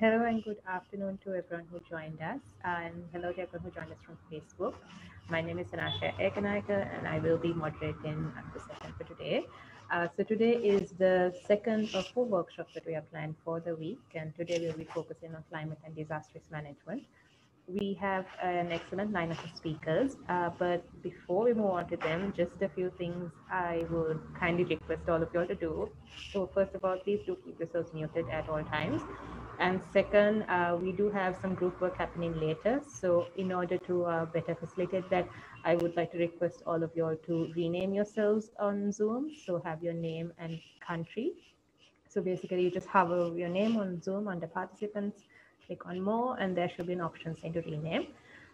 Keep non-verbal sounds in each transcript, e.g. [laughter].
Hello and good afternoon to everyone who joined us, and hello to everyone who joined us from Facebook. My name is Anasha Ekanayake, and I will be moderating the session for today. Uh, so today is the second of four workshops that we have planned for the week, and today we'll be focusing on climate and disaster management. We have an excellent lineup of speakers, uh, but before we move on to them, just a few things I would kindly request all of you all to do. So first of all, please do keep yourselves muted at all times. And second, uh, we do have some group work happening later. So in order to uh, better facilitate that, I would like to request all of you all to rename yourselves on Zoom. So have your name and country. So basically you just hover your name on Zoom under participants, click on more, and there should be an option saying to rename.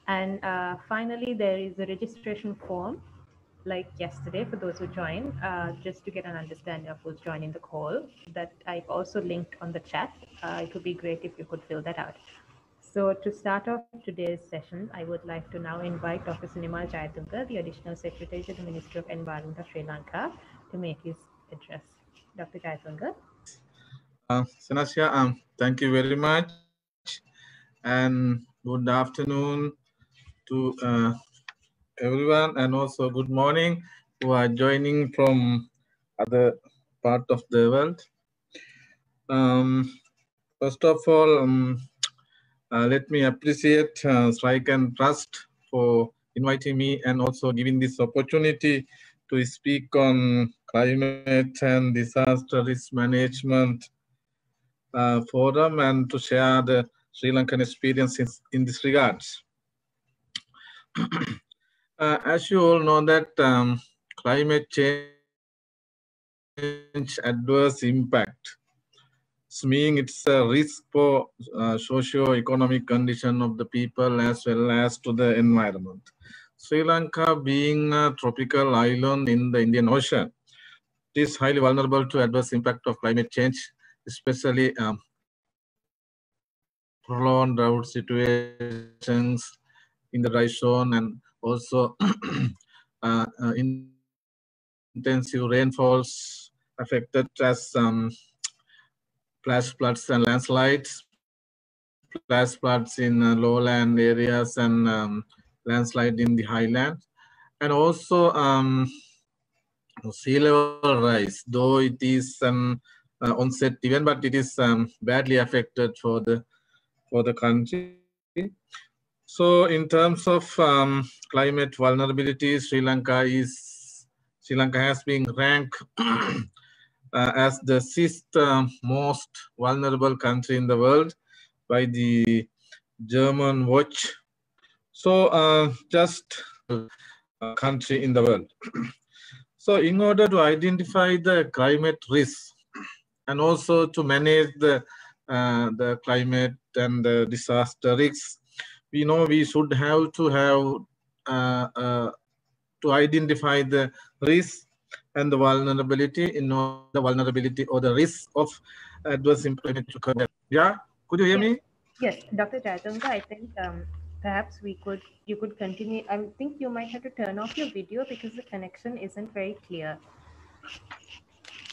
And uh, finally, there is a registration form like yesterday for those who joined, uh, just to get an understanding of who's joining the call that I've also linked on the chat. Uh, it would be great if you could fill that out. So to start off today's session, I would like to now invite Dr. Sunimal Jayatunga, the Additional Secretary to the Ministry of Environment of Sri Lanka, to make his address. Dr. Jayatunga. Uh, Sanasya, um, thank you very much. And good afternoon to uh, everyone and also good morning who are joining from other part of the world. Um, first of all, um, uh, let me appreciate uh, SLYCAN Trust for inviting me and also giving this opportunity to speak on climate and disaster risk management uh, forum and to share the Sri Lankan experience in, in this regards. [clears throat] Uh, as you all know that um, climate change adverse impact meaning it's a risk for uh, socio-economic condition of the people as well as to the environment. Sri Lanka being a tropical island in the Indian Ocean, it is highly vulnerable to adverse impact of climate change, especially um, prolonged drought situations in the dry zone and also [clears throat] uh, uh, intensive rainfalls affected as um, flash floods and landslides, flash floods in uh, lowland areas and um, landslide in the highlands. And also um, sea level rise, though it is an uh, onset event, but it is um, badly affected for the for the country. So in terms of um, climate vulnerability, Sri Lanka is Sri Lanka has been ranked [clears throat] uh, as the sixth uh, most vulnerable country in the world by the Germanwatch. So uh, just a country in the world. [clears throat] so in order to identify the climate risks and also to manage the uh, the climate and the disaster risks we know we should have to have uh, uh, to identify the risk and the vulnerability in the vulnerability or the risk of adverse employment to conduct. Yeah, could you hear yes. me? Yes, Dr. Jayatunga, I think um, perhaps we could you could continue. I think you might have to turn off your video because the connection isn't very clear.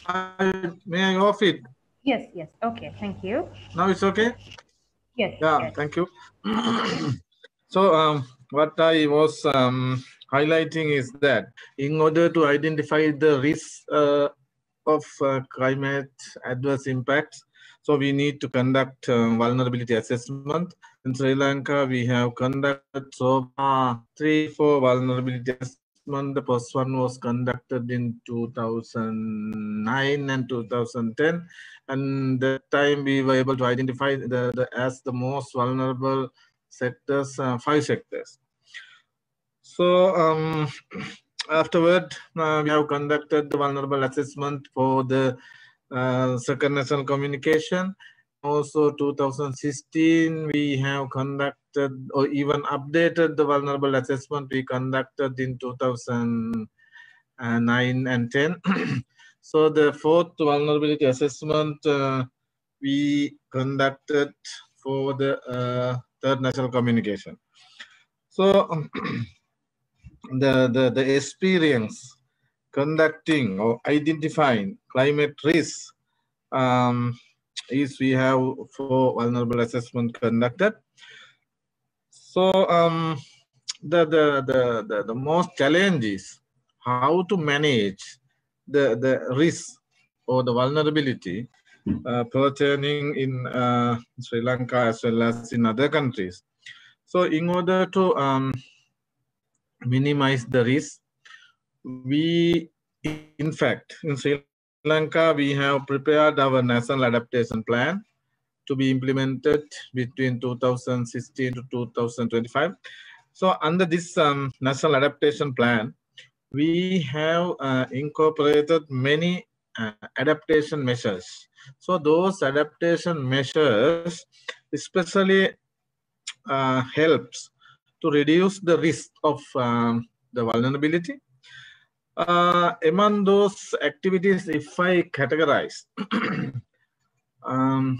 I, may I off it? Yes, yes. Okay, thank you. Now it's okay? Yes. Yeah, yes. thank you. [clears throat] so um, what I was um, highlighting is that in order to identify the risks uh, of uh, climate adverse impacts, so we need to conduct um, vulnerability assessment. In Sri Lanka, we have conducted so far three, four vulnerability assessment. The first one was conducted in 2009 and 2010 and that time we were able to identify the, the as the most vulnerable sectors, uh, five sectors. So um, [clears throat] afterward, uh, we have conducted the vulnerable assessment for the uh, second national communication. Also 2016, we have conducted or even updated the vulnerable assessment we conducted in 2009 and 10. [clears throat] So the fourth vulnerability assessment uh, we conducted for the uh, third national communication. So [clears throat] the, the, the experience conducting or identifying climate risks um, is we have four vulnerable assessment conducted. So um, the, the, the, the, the most challenge is how to manage the, the risk or the vulnerability uh, pertaining in uh, Sri Lanka as well as in other countries. So in order to um, minimize the risk, we, in fact, in Sri Lanka, we have prepared our national adaptation plan to be implemented between 2016 to 2025. So under this um, national adaptation plan, we have uh, incorporated many uh, adaptation measures. So those adaptation measures especially uh, helps to reduce the risk of um, the vulnerability. Uh, among those activities, if I categorize, [clears throat] um,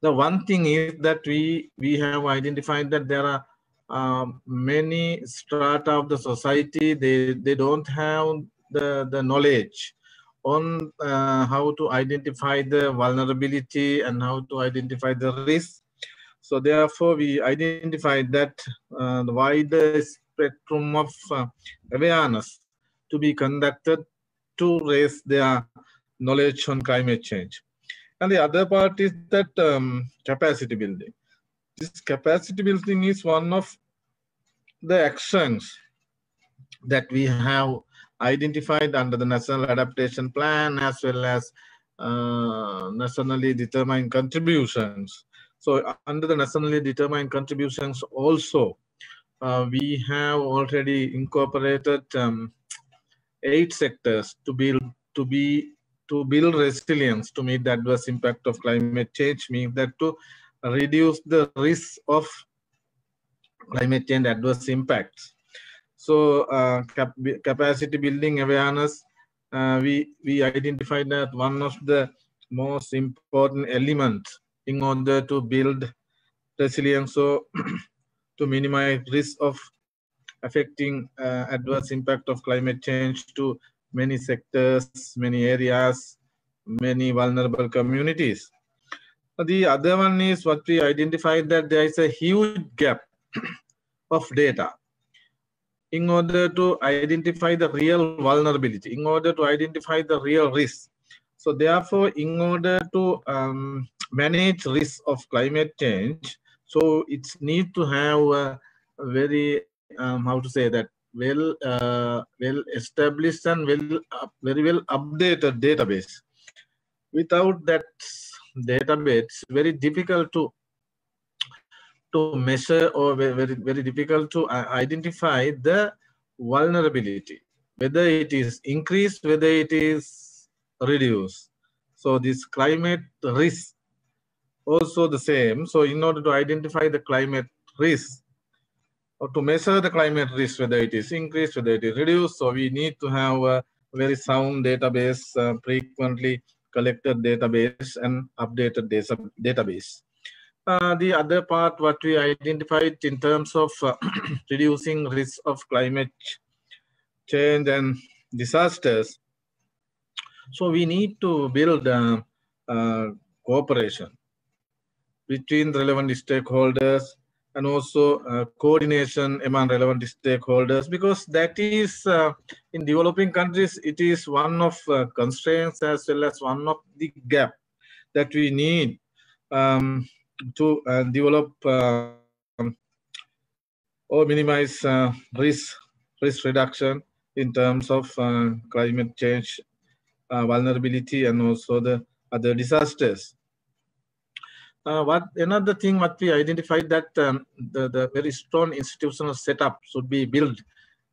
the one thing is that we we have identified that there are um, many strata of the society they they don't have the the knowledge on uh, how to identify the vulnerability and how to identify the risk. So therefore we identified that uh, the wider spectrum of uh, awareness to be conducted to raise their knowledge on climate change and the other part is that um, capacity building. This capacity building is one of the actions that we have identified under the National Adaptation Plan as well as uh, nationally determined contributions. So under the nationally determined contributions also, uh, we have already incorporated um, eight sectors to build to be to build resilience to meet the adverse impact of climate change means that to reduce the risk of climate change adverse impacts. So uh, cap capacity building awareness, uh, we, we identified that one of the most important elements in order to build resilience so [clears throat] to minimize risk of affecting uh, adverse impact of climate change to many sectors, many areas, many vulnerable communities. The other one is what we identified that there is a huge gap [clears throat] of data in order to identify the real vulnerability, in order to identify the real risk. So therefore, in order to um, manage risk of climate change, so it's need to have a very, um, how to say that, well uh, well established and well uh, very well updated database. Without that database very difficult to to measure or very very difficult to uh, identify the vulnerability whether it is increased whether it is reduced. So this climate risk also the same. So in order to identify the climate risk or to measure the climate risk, whether it is increased, whether it is reduced. So we need to have a very sound database, uh, frequently collected database and updated data, database. Uh, the other part, what we identified in terms of uh, [clears throat] reducing risk of climate change and disasters. So we need to build cooperation between relevant stakeholders and also uh, coordination among relevant stakeholders because that is uh, in developing countries it is one of uh, constraints as well as one of the gap that we need um, to uh, develop um, or minimize uh, risk risk reduction in terms of uh, climate change vulnerability and also the other disasters uh, what another thing what we identified that um, the, the very strong institutional setup should be built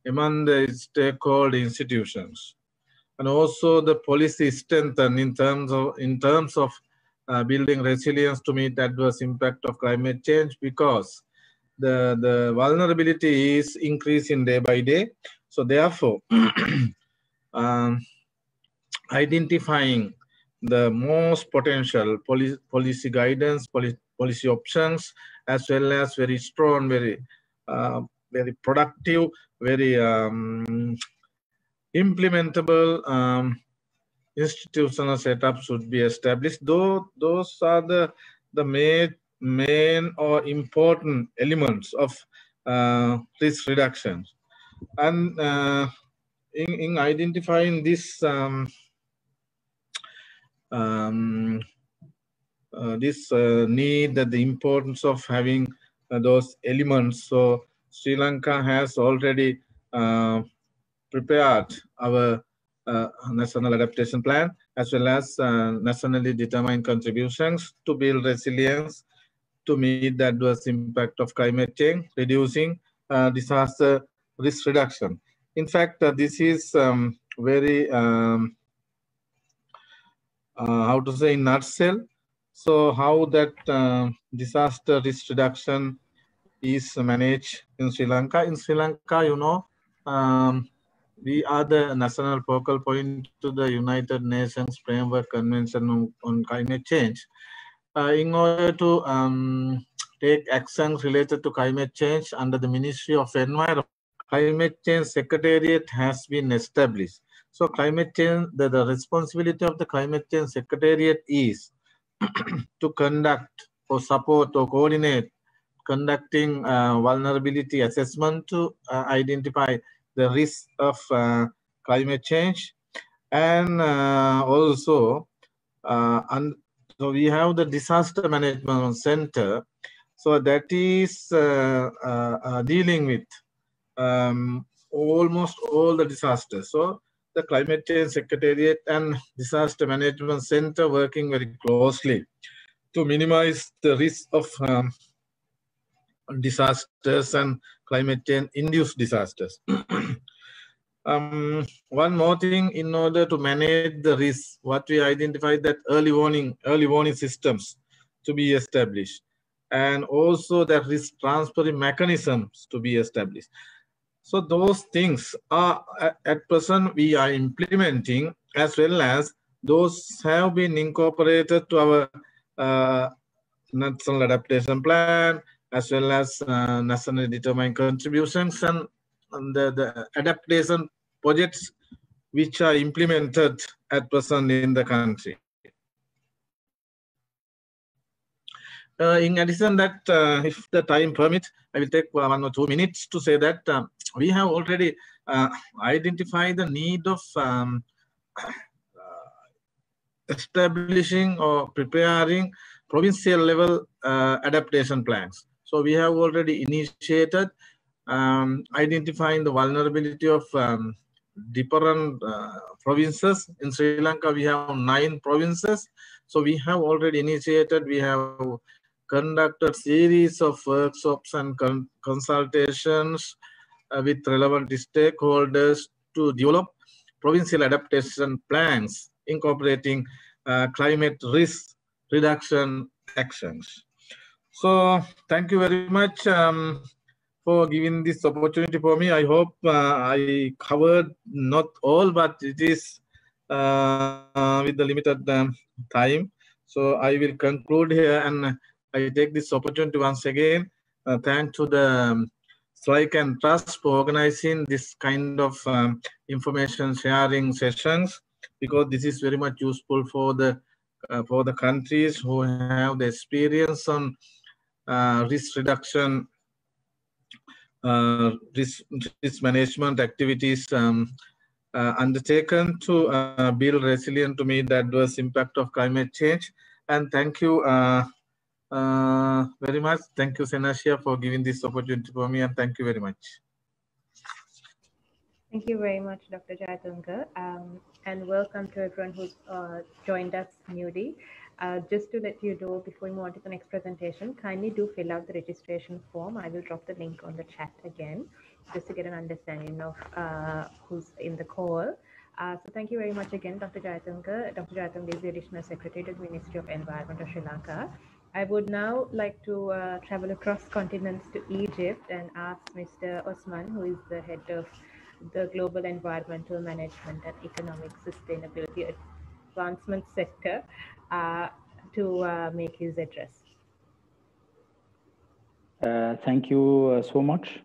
among the stakeholder institutions. And also the policy strengthen in terms of in terms of uh, building resilience to meet adverse impact of climate change because the the vulnerability is increasing day by day. So therefore [clears throat] um, identifying the most potential policy, policy guidance, policy, policy options, as well as very strong, very, uh, very productive, very um, implementable um, institutional setup should be established. Though those are the the main main or important elements of uh, risk reduction. And uh, in, in identifying this um, um, uh, this uh, need that the importance of having uh, those elements. So Sri Lanka has already uh, prepared our uh, national adaptation plan as well as uh, nationally determined contributions to build resilience to meet the adverse impact of climate change, reducing disaster risk reduction. In fact, this is um, very um, uh, how to say in nutshell. So how that uh, disaster risk reduction is managed in Sri Lanka. In Sri Lanka, you know, um, we are the national focal point to the United Nations Framework Convention on, on Climate Change. Uh, in order to um, take actions related to climate change under the Ministry of Environment, Climate Change Secretariat has been established. So climate change, the, the responsibility of the climate change secretariat is [clears throat] to conduct or support or coordinate conducting uh, vulnerability assessment to uh, identify the risk of uh, climate change and uh, also uh, and so we have the disaster management center so that is uh, dealing with um, almost all the disasters so the Climate Change Secretariat and Disaster Management Center working very closely to minimize the risk of um, disasters and climate change induced disasters. [clears throat] um, one more thing, in order to manage the risk, what we identified that early warning, early warning systems to be established, and also that risk transferring mechanisms to be established. So those things are at present we are implementing as well as those have been incorporated to our uh, national adaptation plan as well as uh, nationally determined contributions and, and the, the adaptation projects which are implemented at present in the country. Uh, in addition that, uh, if the time permits, I will take one or two minutes to say that uh, we have already uh, identified the need of um, uh, establishing or preparing provincial level uh, adaptation plans. So we have already initiated um, identifying the vulnerability of um, different uh, provinces. In Sri Lanka, we have nine provinces. So we have already initiated, we have conducted series of workshops and con consultations with relevant stakeholders to develop provincial adaptation plans incorporating uh, climate risk reduction actions. So thank you very much um, for giving this opportunity for me. I hope uh, I covered not all, but it is uh, with the limited um, time. So I will conclude here and I take this opportunity once again. Uh, thank to the um, SLYCAN Trust for organizing this kind of um, information sharing sessions because this is very much useful for the uh, for the countries who have the experience on uh, risk reduction, uh, risk, risk management activities um, uh, undertaken to uh, build resilience to meet the adverse impact of climate change. And thank you uh, very much. Thank you, Senashia, for giving this opportunity for me, and thank you very much. Thank you very much, Dr. Jayatunga, um, and welcome to everyone who's uh, joined us newly. Uh, just to let you know, before we move on to the next presentation, kindly do fill out the registration form. I will drop the link on the chat again, just to get an understanding of uh, who's in the call. Uh, so thank you very much again, Dr. Jayatunga. Dr. Jayatunga is the Additional Secretary to the Ministry of Environment of Sri Lanka. I would now like to uh, travel across continents to Egypt and ask Mr. Osman, who is the head of the Global Environmental Management and Economic Sustainability Advancement Sector, uh, to uh, make his address. Uh, thank you uh, so much.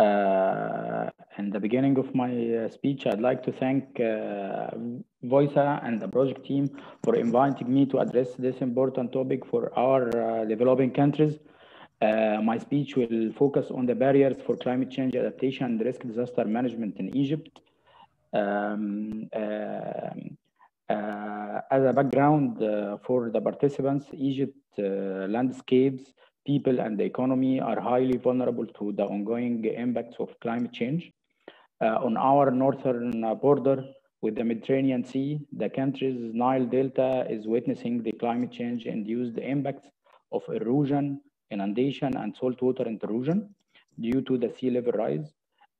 Uh, in the beginning of my uh, speech, I'd like to thank uh, Vositha and the project team for inviting me to address this important topic for our uh, developing countries. Uh, my speech will focus on the barriers for climate change adaptation and risk disaster management in Egypt. Um, um, uh, as a background uh, for the participants, Egypt uh, landscapes, people, and the economy are highly vulnerable to the ongoing impacts of climate change. on our northern border with the Mediterranean Sea, the country's Nile Delta is witnessing the climate change induced impacts of erosion, inundation, and saltwater intrusion due to the sea level rise,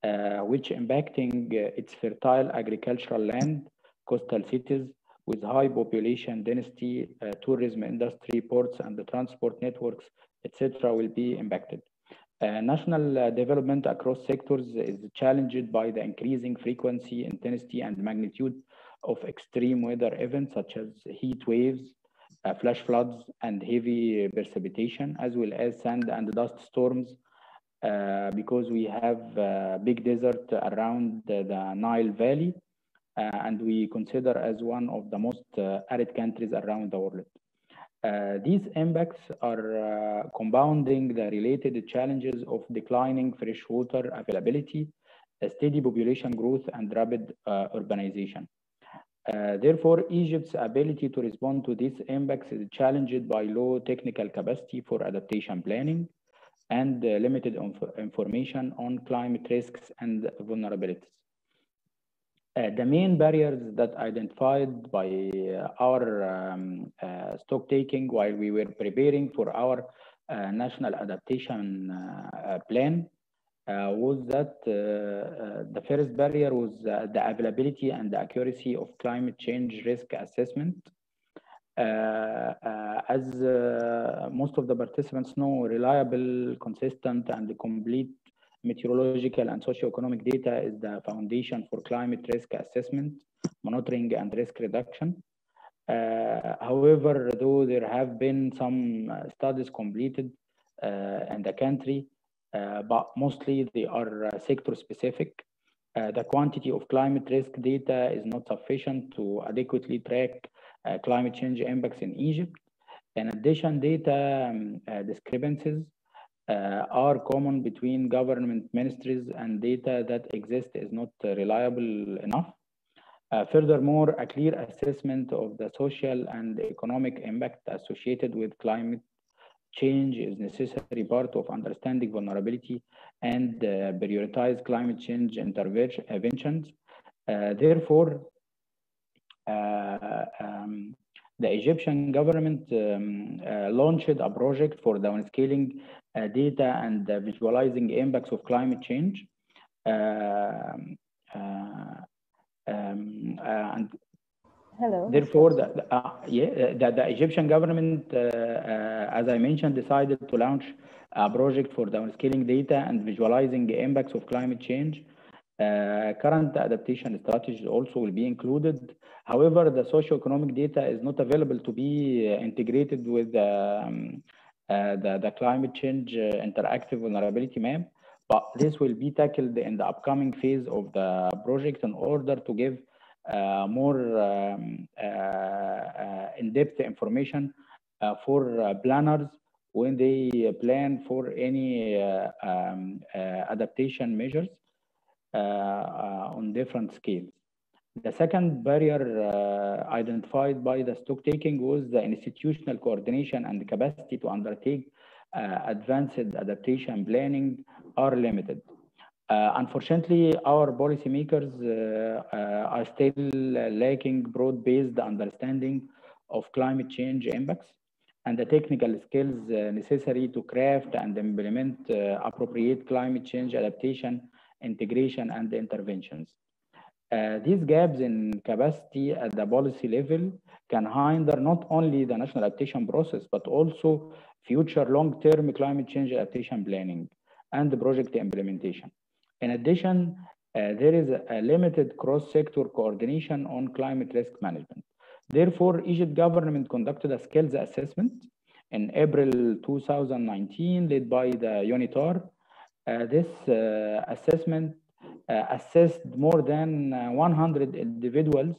uh, which impacting uh, its fertile agricultural land, coastal cities, with high population density, uh, tourism industry, ports, and the transport networks, etc., will be impacted. Uh, national uh, development across sectors is challenged by the increasing frequency, intensity, and magnitude of extreme weather events such as heat waves, uh, flash floods, and heavy precipitation, as well as sand and dust storms, uh, because we have uh, big desert around the, Nile Valley, uh, and we consider as one of the most arid countries around the world. Uh, these impacts are compounding the related challenges of declining freshwater availability, steady population growth, and rapid urbanization. Uh, therefore, Egypt's ability to respond to these impacts is challenged by low technical capacity for adaptation planning and uh, limited inf information on climate risks and vulnerabilities. Uh, the main barriers that identified by uh, our um, uh, stock taking while we were preparing for our uh, national adaptation uh, plan uh, was that the first barrier was the availability and the accuracy of climate change risk assessment. as most of the participants know, reliable, consistent, and complete meteorological and socioeconomic data is the foundation for climate risk assessment, monitoring, and risk reduction. Uh, however, though there have been some uh, studies completed uh, in the country, uh, but mostly they are uh, sector specific. Uh, the quantity of climate risk data is not sufficient to adequately track climate change impacts in Egypt. In addition, data um, discrepancies are common between government ministries and data that exist is not uh, reliable enough. Uh, furthermore, a clear assessment of the social and economic impact associated with climate change is necessary part of understanding vulnerability and uh, prioritize climate change interventions. Uh, therefore, uh, um, the Egyptian government um, launched a project for downscaling uh, data and uh, visualizing impacts of climate change. Um, uh, um, and Hello. Therefore, the, the uh, yeah, the, the, Egyptian government, uh, uh, as I mentioned, decided to launch a project for downscaling data and visualizing the impacts of climate change. Current adaptation strategies also will be included. However, the socio-economic data is not available to be integrated with um, uh, the, the climate change uh, interactive vulnerability map. But this will be tackled in the upcoming phase of the project in order to give uh, more um, in-depth information for planners when they plan for any um, adaptation measures on different scales. The second barrier uh, identified by the stock taking was the institutional coordination and the capacity to undertake uh, advanced adaptation planning are limited. Uh, unfortunately, our policymakers uh, uh, are still lacking broad-based understanding of climate change impacts and the technical skills uh, necessary to craft and implement appropriate climate change adaptation, integration, and interventions. Uh, these gaps in capacity at the policy level can hinder not only the national adaptation process, but also future long-term climate change adaptation planning and project implementation. In addition, uh, there is a limited cross-sector coordination on climate risk management. Therefore, Egypt government conducted a skills assessment in April 2019 led by the UNITAR Uh, this uh, assessment uh, assessed more than 100 individuals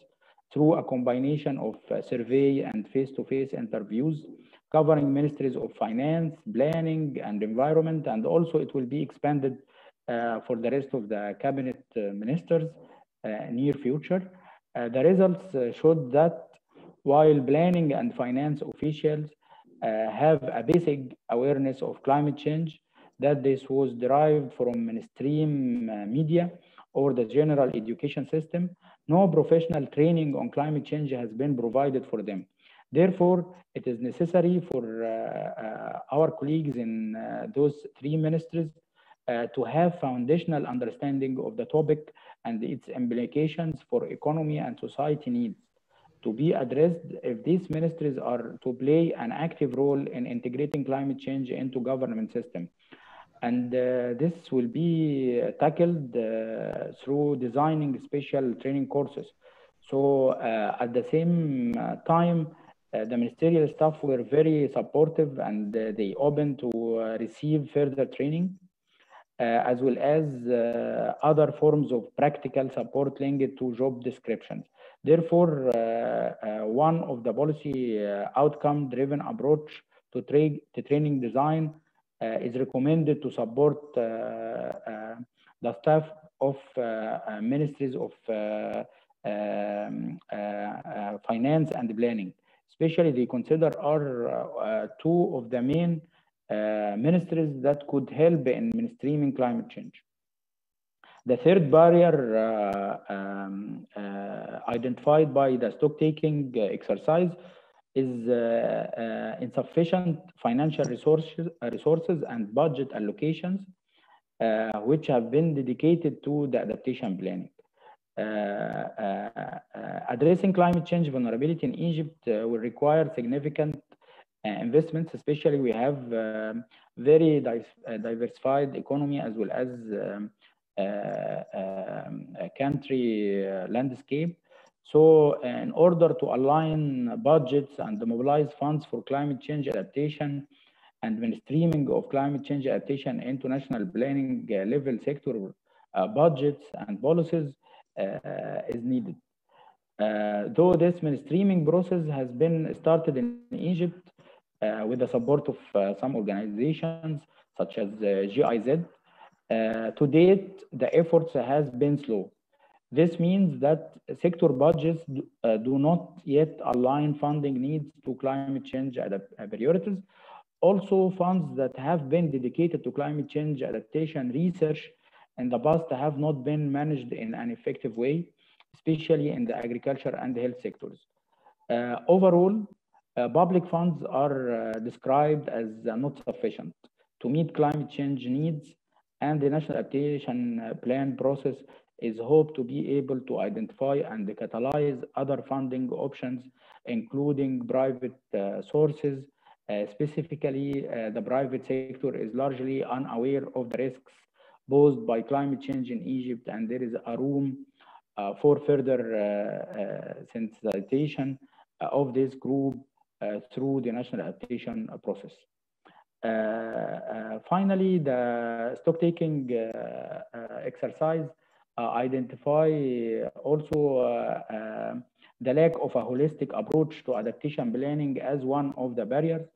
through a combination of survey and face-to-face interviews covering ministries of finance, planning, and environment, and also it will be expanded uh, for the rest of the cabinet uh, ministers uh, near future. the results showed that while planning and finance officials have a basic awareness of climate change, that this was derived from mainstream media or the general education system, no professional training on climate change has been provided for them. Therefore, it is necessary for uh, uh, our colleagues in uh, those three ministries to have foundational understanding of the topic and its implications for economy and society needs to be addressed if these ministries are to play an active role in integrating climate change into government system. And uh, this will be tackled uh, through designing special training courses. So uh, at the same time, the ministerial staff were very supportive and they open to receive further training. Uh, as well as uh, other forms of practical support linked to job descriptions. Therefore, uh, one of the policy outcome-driven approach to, tra to training design Uh, is recommended to support uh, uh, the staff of ministries of um, finance and planning. Especially, they consider are two of the main uh, ministries that could help in mainstreaming climate change. The third barrier uh, um, uh, identified by the stock-taking exercise is insufficient financial resources, resources and budget allocations, which have been dedicated to the adaptation planning. addressing climate change vulnerability in Egypt will require significant investments, especially we have um, very di diversified economy as well as um, uh, um, country uh, landscape. So in order to align budgets and mobilize funds for climate change adaptation and mainstreaming of climate change adaptation into national planning uh, level sector budgets and policies is needed. Uh, though this mainstreaming process has been started in Egypt uh, with the support of uh, some organizations such as GIZ, to date, the efforts has been slow. This means that sector budgets do, uh, do not yet align funding needs to climate change priorities. Also, funds that have been dedicated to climate change adaptation research in the past have not been managed in an effective way, especially in the agriculture and health sectors. Uh, overall, uh, public funds are uh, described as not sufficient to meet climate change needs and the national adaptation plan process is hoped to be able to identify and catalyze other funding options, including private uh, sources. Uh, specifically, uh, the private sector is largely unaware of the risks posed by climate change in Egypt, and there is a room for further sensitization of this group through the national adaptation process. Uh, uh, finally, the stock taking uh, exercise identify also the lack of a holistic approach to adaptation planning as one of the barriers.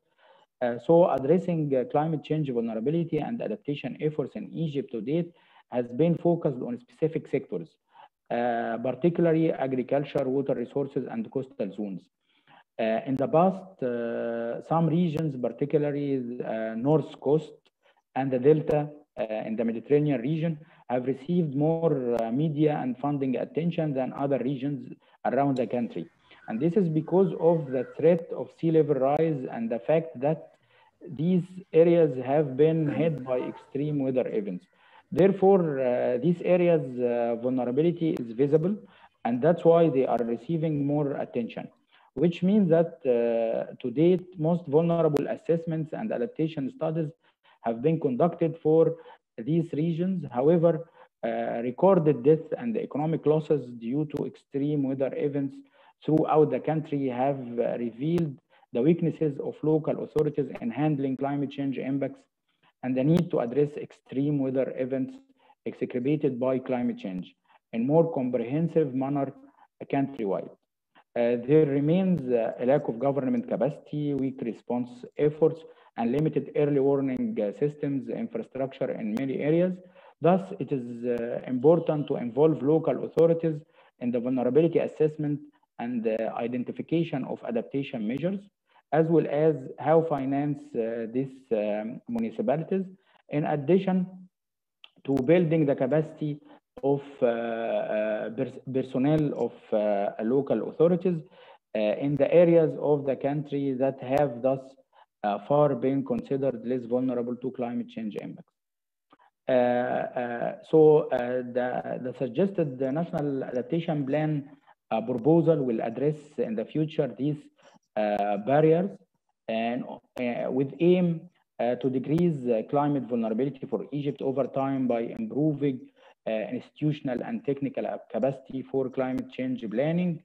Uh, so addressing uh, climate change vulnerability and adaptation efforts in Egypt to date has been focused on specific sectors, uh, particularly agriculture, water resources, and coastal zones. Uh, in the past, uh, some regions, particularly the North Coast and the Delta in the Mediterranean region, have received more media and funding attention than other regions around the country. And this is because of the threat of sea level rise and the fact that these areas have been hit by extreme weather events. Therefore, uh, these areas' uh, vulnerability is visible, and that's why they are receiving more attention which means that uh, to date, most vulnerable assessments and adaptation studies have been conducted for these regions. However, uh, recorded deaths and economic losses due to extreme weather events throughout the country have uh, revealed the weaknesses of local authorities in handling climate change impacts and the need to address extreme weather events exacerbated by climate change in more comprehensive manner countrywide. Uh, there remains uh, a lack of government capacity, weak response efforts, and limited early warning uh, systems infrastructure in many areas. Thus, it is uh, important to involve local authorities in the vulnerability assessment and the identification of adaptation measures, as well as how finance uh, these um, municipalities. In addition to building the capacity of uh, uh, personnel of uh, local authorities in the areas of the country that have thus Uh, far being considered less vulnerable to climate change impacts. Uh, uh, so uh, the, the suggested national adaptation plan uh, proposal will address in the future these uh, barriers and with aim to decrease climate vulnerability for Egypt over time by improving institutional and technical capacity for climate change planning,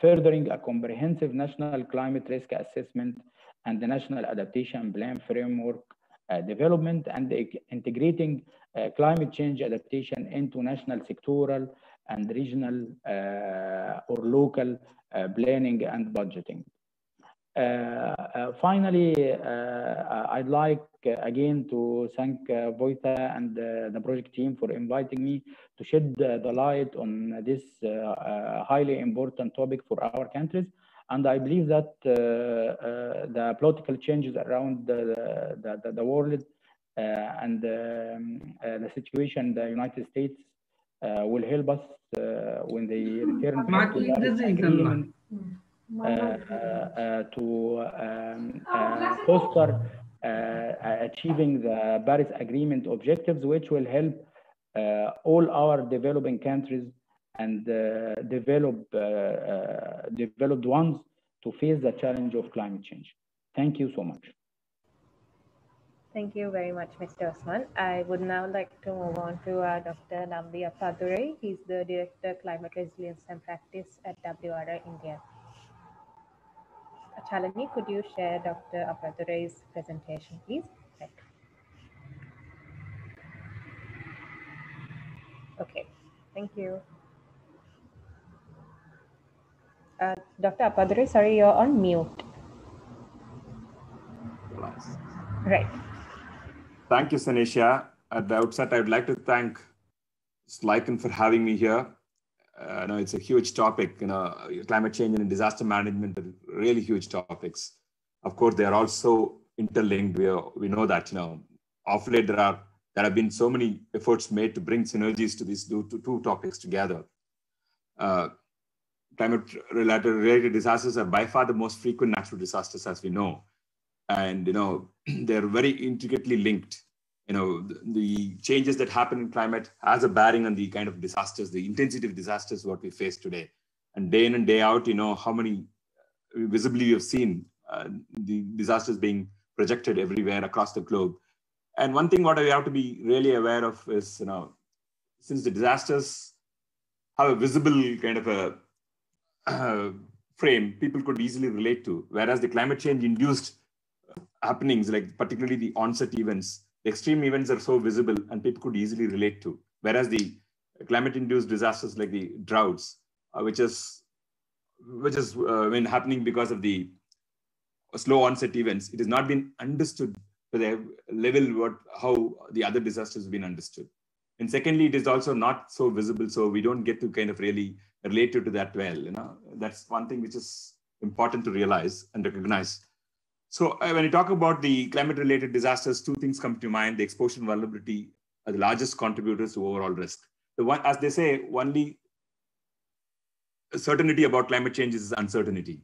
furthering a comprehensive national climate risk assessment and the national adaptation plan framework uh, development and integrating uh, climate change adaptation into national sectoral and regional uh, or local uh, planning and budgeting. Uh, uh, finally, I'd like again to thank Vositha and the project team for inviting me to shed the light on this highly important topic for our countries. And I believe that uh, uh, the political changes around the, the, the, the world uh, and um, the situation in the United States will help us when they return to the agreement to um, foster achieving the Paris Agreement objectives, which will help uh, all our developing countries and uh, develop, uh, uh, developed ones to face the challenge of climate change. Thank you so much. Thank you very much, Mr. Osman. I would now like to move on to uh, Dr. Nambi Appadurai. He's the Director Climate Resilience and Practice at WRI India. Chalani, could you share Dr. Appadurai's presentation, please? Okay, thank you. Uh, Dr. Appadurai, sorry, you're on mute. Right. Thank you, Sanisha. At the outset, I would like to thank SLYCAN for having me here. Uh, I know it's a huge topic, you know, climate change and disaster management are really huge topics. Of course, they are also interlinked. We, are, we know that, you know, of late there are there have been so many efforts made to bring synergies to these two, two topics together. Uh, climate related, related disasters are by far the most frequent natural disasters as we know. And you know [clears throat] they're very intricately linked. You know the, the, changes that happen in climate has a bearing on the kind of disasters the intensity of disasters what we face today. And day in and day out you know how many uh, visibly you've seen uh, the disasters being projected everywhere across the globe. And one thing what we have to be really aware of is you know since the disasters have a visible kind of a uh, frame people could easily relate to. Whereas the climate change induced happenings, like particularly the onset events, the extreme events are so visible and people could easily relate to. Whereas the climate induced disasters like the droughts, uh, which is which is uh, when happening because of the slow onset events, it has not been understood to the level what how the other disasters have been understood. And secondly, it is also not so visible, so we don't get to kind of really related to that well. You know, that's one thing which is important to realize and recognize. So uh, when you talk about the climate-related disasters, two things come to mind. The exposure and vulnerability are the largest contributors to overall risk. The one, as they say, only certainty about climate change is uncertainty.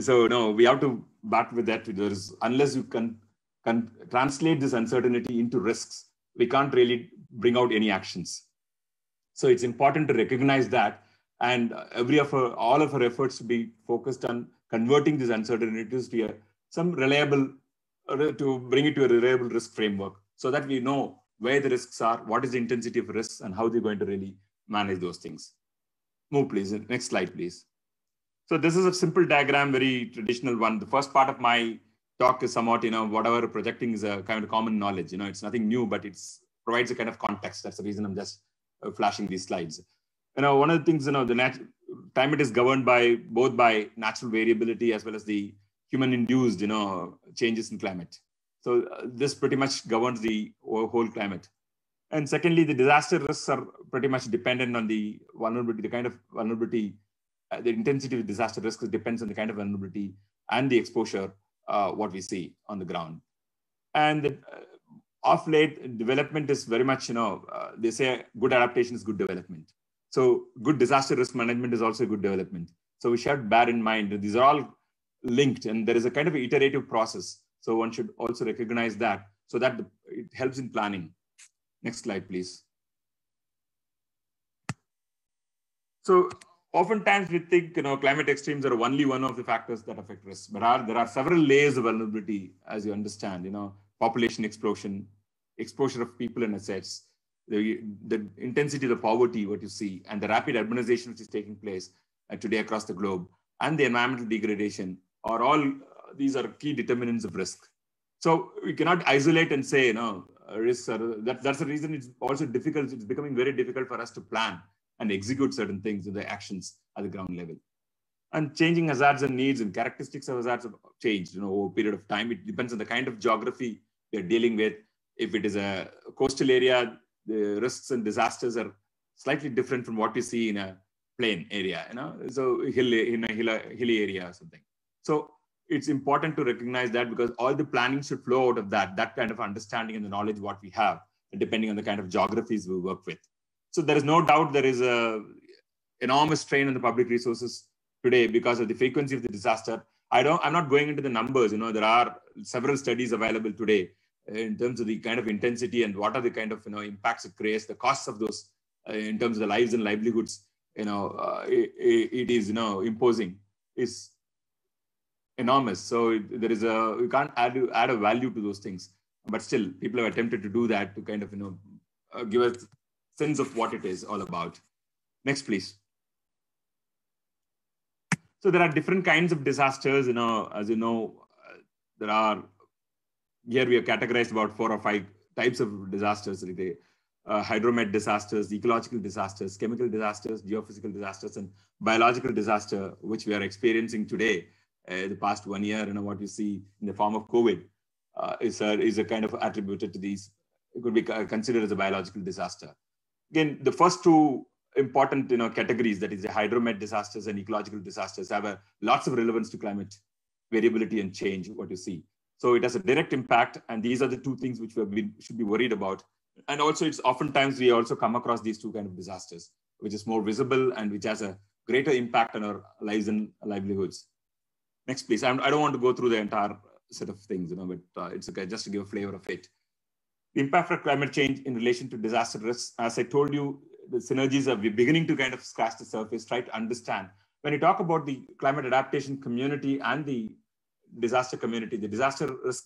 So no, we have to battle with that. There's unless you can, can translate this uncertainty into risks, we can't really bring out any actions. So it's important to recognize that and every of our, all of our efforts to be focused on converting these uncertainties to a, some reliable, uh, to bring it to a reliable risk framework so that we know where the risks are, what is the intensity of risks, and how they're going to really manage those things. Move, please. Next slide, please. So this is a simple diagram, very traditional one. The first part of my talk is somewhat, you know, whatever projecting is a kind of common knowledge. You know, it's nothing new, but it's provides a kind of context. That's the reason I'm just uh, flashing these slides. You know, one of the things, you know, the nat- climate is governed by both by natural variability as well as the human-induced, you know, changes in climate. So uh, this pretty much governs the whole climate. And secondly, the disaster risks are pretty much dependent on the vulnerability, the kind of vulnerability, uh, the intensity of disaster risk depends on the kind of vulnerability and the exposure, uh, what we see on the ground. And the, uh, off late, development is very much, you know, uh, they say good adaptation is good development. So good disaster risk management is also good development. So we should bear in mind that these are all linked and there is a kind of iterative process. So one should also recognize that so that it helps in planning Next slide, please. So oftentimes we think you know climate extremes are only one of the factors that affect risk, but are, there are several layers of vulnerability, as you understand. You know, population explosion, exposure of people and assets, the, the intensity of the poverty, what you see, and the rapid urbanization which is taking place uh, today across the globe, and the environmental degradation are all uh, these are key determinants of risk. So we cannot isolate and say, you know, uh, risks are that, that's the reason it's also difficult it's becoming very difficult for us to plan and execute certain things in the actions at the ground level. And changing hazards and needs and characteristics of hazards have changed you know over a period of time. It depends on the kind of geography we are dealing with. If it is a coastal area the risks and disasters are slightly different from what we see in a plain area you know so hill in a hilly area or something so it's important to recognize that because all the planning should flow out of that, that kind of understanding and the knowledge what we have, depending on the kind of geographies we work with. So there is no doubt there is a enormous strain on the public resources today because of the frequency of the disaster. I don't, I'm not going into the numbers, you know, there are several studies available today in terms of the kind of intensity and what are the kind of, you know, impacts it creates, the costs of those uh, in terms of the lives and livelihoods, you know, uh, it, it is, you know, imposing is enormous. So there is a you can't add add a value to those things, but still people have attempted to do that to kind of you know uh, give a sense of what it is all about. Next, please. So there are different kinds of disasters. You know, as you know, uh, there are here we have categorized about four or five types of disasters. Like the uh, hydromet disasters, ecological disasters, chemical disasters, geophysical disasters, and biological disaster, which we are experiencing today uh, the past one year, you know, what you see in the form of COVID uh, is, a, is a kind of attributed to these, it could be considered as a biological disaster. Again, the first two important you know, categories, that is the hydromet disasters and ecological disasters, have a, lots of relevance to climate variability and change, what you see. So it has a direct impact, and these are the two things which we been, should be worried about. And also, it's oftentimes we also come across these two kind of disasters, which is more visible and which has a greater impact on our lives and livelihoods. Next, please. I'm, I do not want to go through the entire set of things, you know, but uh, it's okay just to give a flavor of it. The impact of climate change in relation to disaster risks, as I told you, the synergies are beginning to kind of scratch the surface, try to understand. When you talk about the climate adaptation community and the disaster community, the disaster risk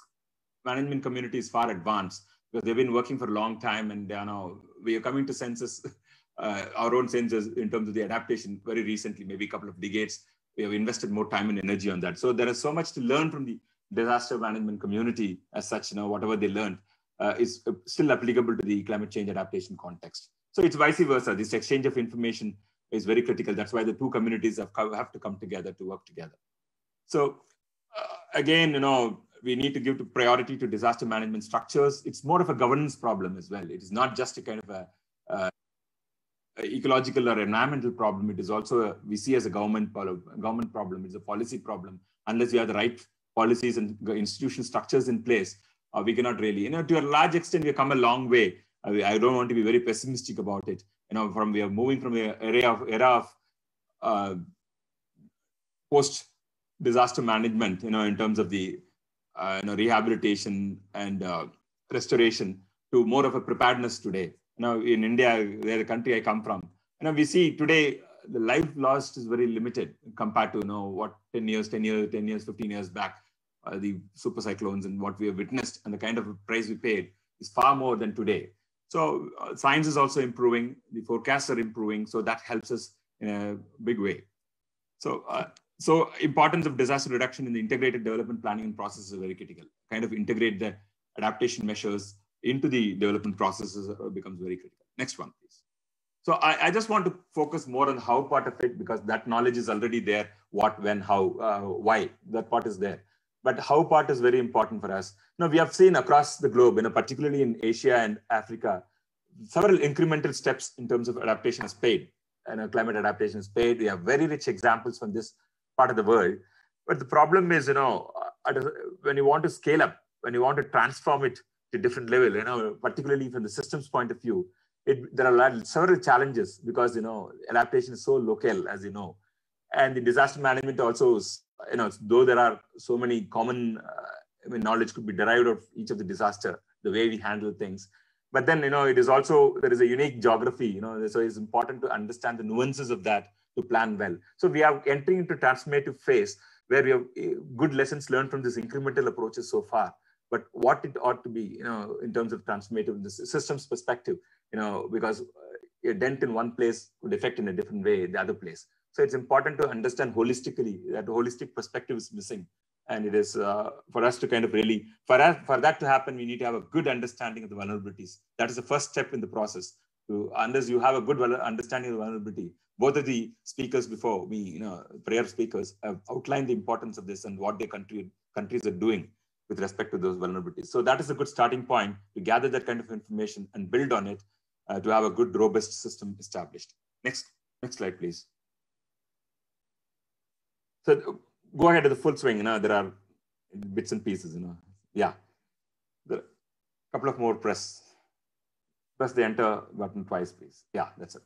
management community is far advanced because they've been working for a long time and they are now, we are coming to senses, [laughs] uh, our own senses in terms of the adaptation very recently, maybe a couple of decades we have invested more time and energy on that. So there is so much to learn from the disaster management community as such, you know, whatever they learned uh, is still applicable to the climate change adaptation context. So it's vice versa. This exchange of information is very critical. That's why the two communities have, have to come together to work together. So again, you know, we need to give priority to disaster management structures. It's more of a governance problem as well. It is not just a kind of a uh, ecological or environmental problem. It is also a, we see as a government government problem. It's a policy problem. Unless you have the right policies and institution structures in place, uh, we cannot really. You know, to a large extent, we have come a long way. I, I don't want to be very pessimistic about it. You know, from we are moving from an area of era of uh, post disaster management. You know, in terms of the uh, you know rehabilitation and uh, restoration to more of a preparedness today now in India, where the country I come from, you know, we see today the life lost is very limited compared to you know what 10 years, 10 years, 10 years, 15 years back, uh, the super cyclones and what we have witnessed and the kind of price we paid is far more than today. So uh, science is also improving, the forecasts are improving, so that helps us in a big way. So uh, so importance of disaster reduction in the integrated development planning and process is very critical. Kind of integrate the adaptation measures into the development processes uh, becomes very critical. Next one, please. So I, I, just want to focus more on how part of it because that knowledge is already there. What, when, how, uh, why that part is there. But how part is very important for us. Now we have seen across the globe, you know, particularly in Asia and Africa, several incremental steps in terms of adaptation is paid. And you know, climate adaptation is paid. We have very rich examples from this part of the world. But the problem is, you know, when you want to scale up, when you want to transform it to different level, you know, particularly from the systems point of view, it, there are several challenges because, you know, adaptation is so local, as you know. And the disaster management also is, you know, though there are so many common uh, I mean, knowledge could be derived of each of the disaster, the way we handle things. But then, you know, it is also, there is a unique geography, you know, so it's important to understand the nuances of that to plan well. So we are entering into transformative phase where we have eh, good lessons learned from this incremental approaches so far. But what it ought to be, you know, in terms of transformative the systems perspective, you know, because a dent in one place could affect in a different way the other place. So it's important to understand holistically that holistic perspective is missing and it is uh, for us to kind of really for us, for that to happen we need to have a good understanding of the vulnerabilities that is the first step in the process to unless you have a good understanding of the vulnerability both of the speakers before me you know prayer speakers have outlined the importance of this and what their country countries are doing with respect to those vulnerabilities so that is a good starting point to gather that kind of information and build on it uh, to have a good robust system established next next slide please so go ahead to the full swing. You know, there are bits and pieces. You know, yeah. A couple of more press. Press the enter button twice, please. Yeah, that's it.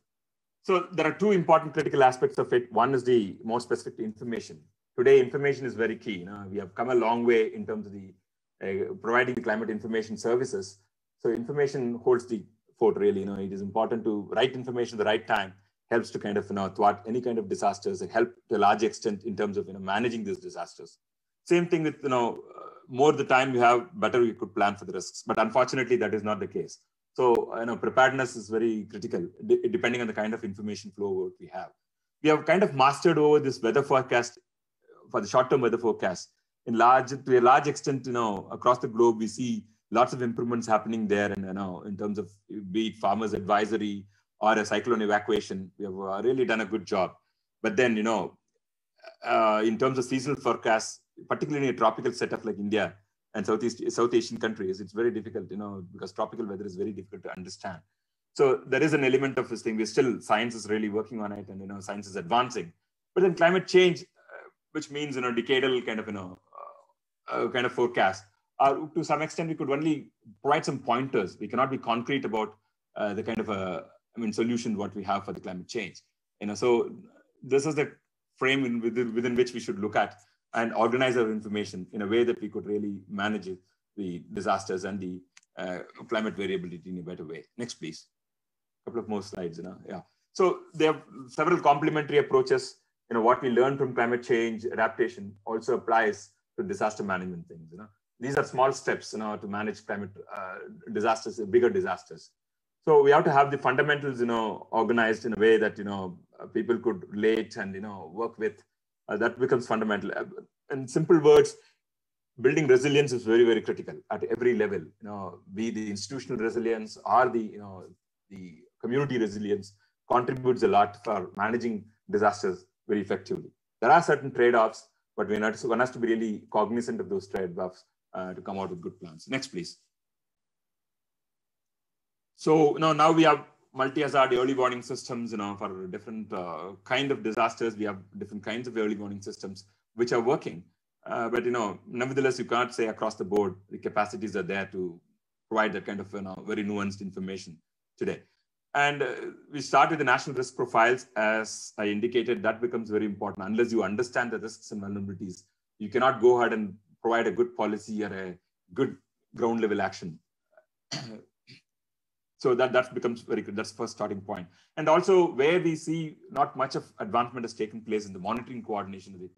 So there are two important critical aspects of it. One is the more specific information. Today, information is very key. You know, we have come a long way in terms of the uh, providing the climate information services. So information holds the fort really. You know, it is important to write information at the right time helps to kind of you know thwart any kind of disasters and help to a large extent in terms of you know managing these disasters. Same thing with you know uh, more the time you have, better you could plan for the risks. But unfortunately, that is not the case. So you know preparedness is very critical depending on the kind of information flow we have. We have kind of mastered over this weather forecast for the short-term weather forecast. In large to a large extent, you know across the globe we see lots of improvements happening there, and you know in terms of be it farmers advisory or a cyclone evacuation. We have uh, really done a good job. But then, you know, uh, in terms of seasonal forecasts, particularly in a tropical setup like India and Southeast South Asian countries, it's very difficult, you know, because tropical weather is very difficult to understand. So there is an element of this thing. We're still science is really working on it, and you know, science is advancing. But then climate change, uh, which means you know, decadal kind of you know, uh, uh kind of forecast, uh, to some extent we could only provide some pointers. We cannot be concrete about uh, the kind of a I mean, solution what we have for the climate change. You know, so this is the frame in, within, within which we should look at and organize our information in a way that we could really manage the disasters and the uh, climate variability in a better way. Next, please. A couple of more slides. You know, yeah. So there are several complementary approaches. You know, what we learn from climate change adaptation also applies to disaster management things. You know, these are small steps. You know, to manage climate uh, disasters, bigger disasters. So we have to have the fundamentals, you know, organized in a way that you know people could relate and you know work with. Uh, that becomes fundamental. Uh, in simple words, building resilience is very very critical at every level. You know, be the institutional resilience or the you know the community resilience contributes a lot for managing disasters very effectively. There are certain trade-offs, but we're not, one has to be really cognizant of those trade-offs uh, to come out with good plans. Next, please. So you know, now we have multi-hazard early warning systems, you know, for different uh, kind of disasters. We have different kinds of early warning systems which are working. Uh, but you know, nevertheless, you can't say across the board the capacities are there to provide that kind of you know very nuanced information today. And uh, we start with the national risk profiles, as I indicated. That becomes very important. Unless you understand the risks and vulnerabilities, you cannot go ahead and provide a good policy or a good ground level action so that that becomes very good that's first starting point and also where we see not much of advancement has taken place in the monitoring coordination of the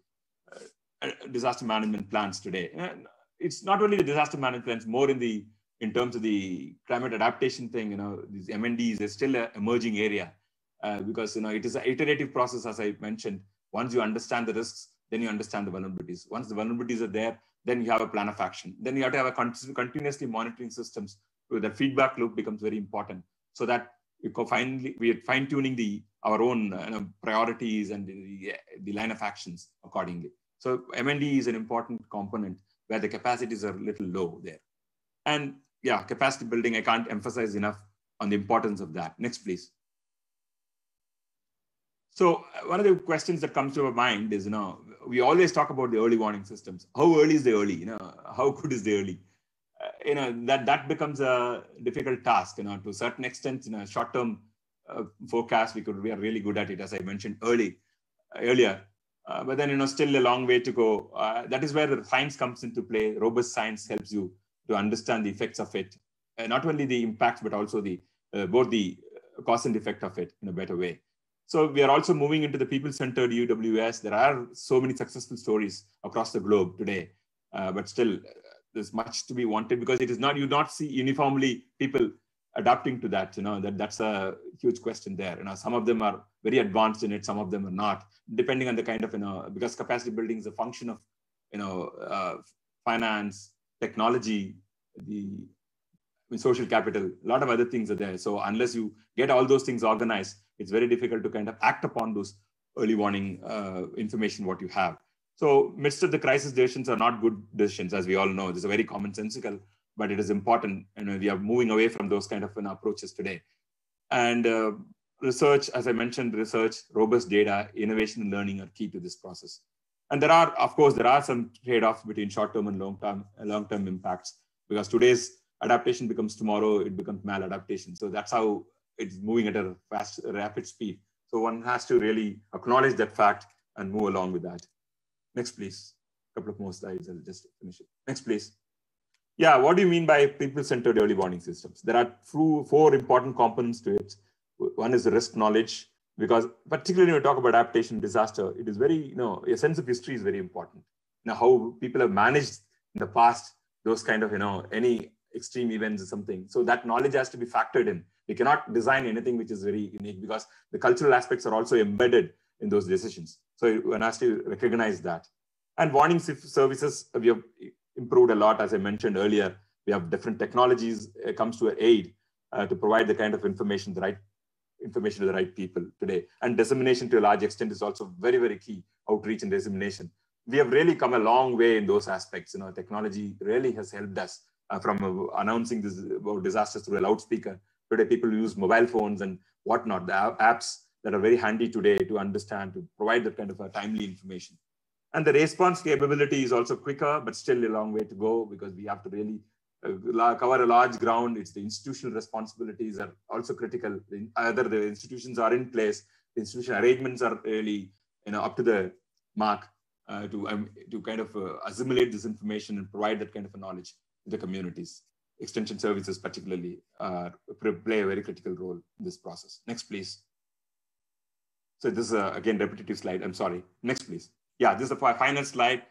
uh, uh disaster management plans today and it's not only the disaster management plans more in the in terms of the climate adaptation thing you know these mnds is still an emerging area uh, because you know it is an iterative process as i mentioned once you understand the risks then you understand the vulnerabilities. Once the vulnerabilities are there, then you have a plan of action. Then you have to have a continuously monitoring systems the feedback loop becomes very important so that we finally we are fine tuning the our own uh, you know, priorities and the, the line of actions accordingly. So M&E is an important component where the capacities are a little low there. And yeah, capacity building, I can't emphasize enough on the importance of that. Next, please. So uh, one of the questions that comes to our mind is, you know, we always talk about the early warning systems. How early is the early? You know, how good is the early? Uh, you know, that that becomes a difficult task. You know, to a certain extent, in a short-term uh, forecast, we could we are really good at it, as I mentioned early uh, earlier. Uh, but then, you know, still a long way to go. Uh, that is where the science comes into play. Robust science helps you to understand the effects of it, not only the impacts, but also the both the cause and effect of it in a better way. So we are also moving into the people-centered EWS. There are so many successful stories across the globe today, uh, but still uh, there's much to be wanted because it is not you not see uniformly people adapting to that. You know that that's a huge question there. You know some of them are very advanced in it, some of them are not, depending on the kind of you know because capacity building is a function of you know uh, finance, technology, the I mean, social capital, a lot of other things are there. So unless you get all those things organized, it's very difficult to kind of act upon those early warning uh, information what you have. So midst of the crisis decisions are not good decisions, as we all know. This is a very commonsensical, but it is important. And we are moving away from those kind of approaches today. And uh, research, as I mentioned, research, robust data, innovation and learning are key to this process. And there are, of course, there are some trade-offs between short-term and long-term long-term impacts because today's adaptation becomes tomorrow, it becomes maladaptation. So that's how it's moving at a fast, rapid speed. So one has to really acknowledge that fact and move along with that. Next, please. A couple of more slides. I'll just finish it. Next, please. Yeah, what do you mean by people-centered early warning systems? There are four important components to it. One is risk knowledge, because particularly when we talk about adaptation disaster, it is very, you know, a sense of history is very important. Now, how people have managed in the past those kind of, you know, any extreme events or something. So that knowledge has to be factored in. We cannot design anything which is very unique because the cultural aspects are also embedded in those decisions. So one has to recognize that. And warning services, we have improved a lot, as I mentioned earlier. We have different technologies it uh, comes to aid uh, to provide the kind of information, the right information to the right people today. And dissemination to a large extent is also very, very key, outreach and dissemination. We have really come a long way in those aspects. You know, technology really has helped us uh, from uh, announcing this about disasters through a loudspeaker Today, people use mobile phones and whatnot, the apps that are very handy today to understand, to provide that kind of a timely information. And the response capability is also quicker, but still a long way to go because we have to really uh, cover a large ground. It's the institutional responsibilities are also critical. Either the institutions are in place, the institution arrangements are really you know, up to the mark uh, to, um, to kind of uh, assimilate this information and provide that kind of a knowledge to the communities extension services particularly uh, play a very critical role in this process. Next, please. So this is, a, again, repetitive slide. I'm sorry. Next, please. Yeah, this is the final slide.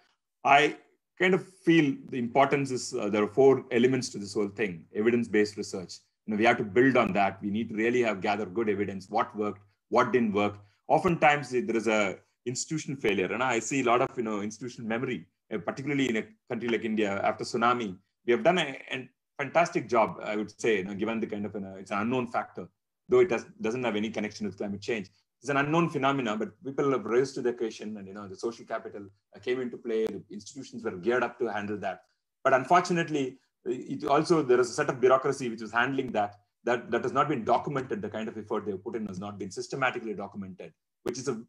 I kind of feel the importance is uh, there are four elements to this whole thing, evidence-based research. You know, we have to build on that. We need to really have gather good evidence, what worked, what didn't work. Oftentimes there is a institution failure. And I see a lot of, you know, institutional memory, uh, particularly in a country like India after tsunami. We have done a, an fantastic job, I would say, you know, given the kind of, an, it's an unknown factor, though it does, doesn't have any connection with climate change. It's an unknown phenomenon, but people have raised to the occasion and, you know, the social capital uh, came into play, the institutions were geared up to handle that. But unfortunately, it also, there is a set of bureaucracy which is handling that, that, that has not been documented. The kind of effort they put in has not been systematically documented, which is a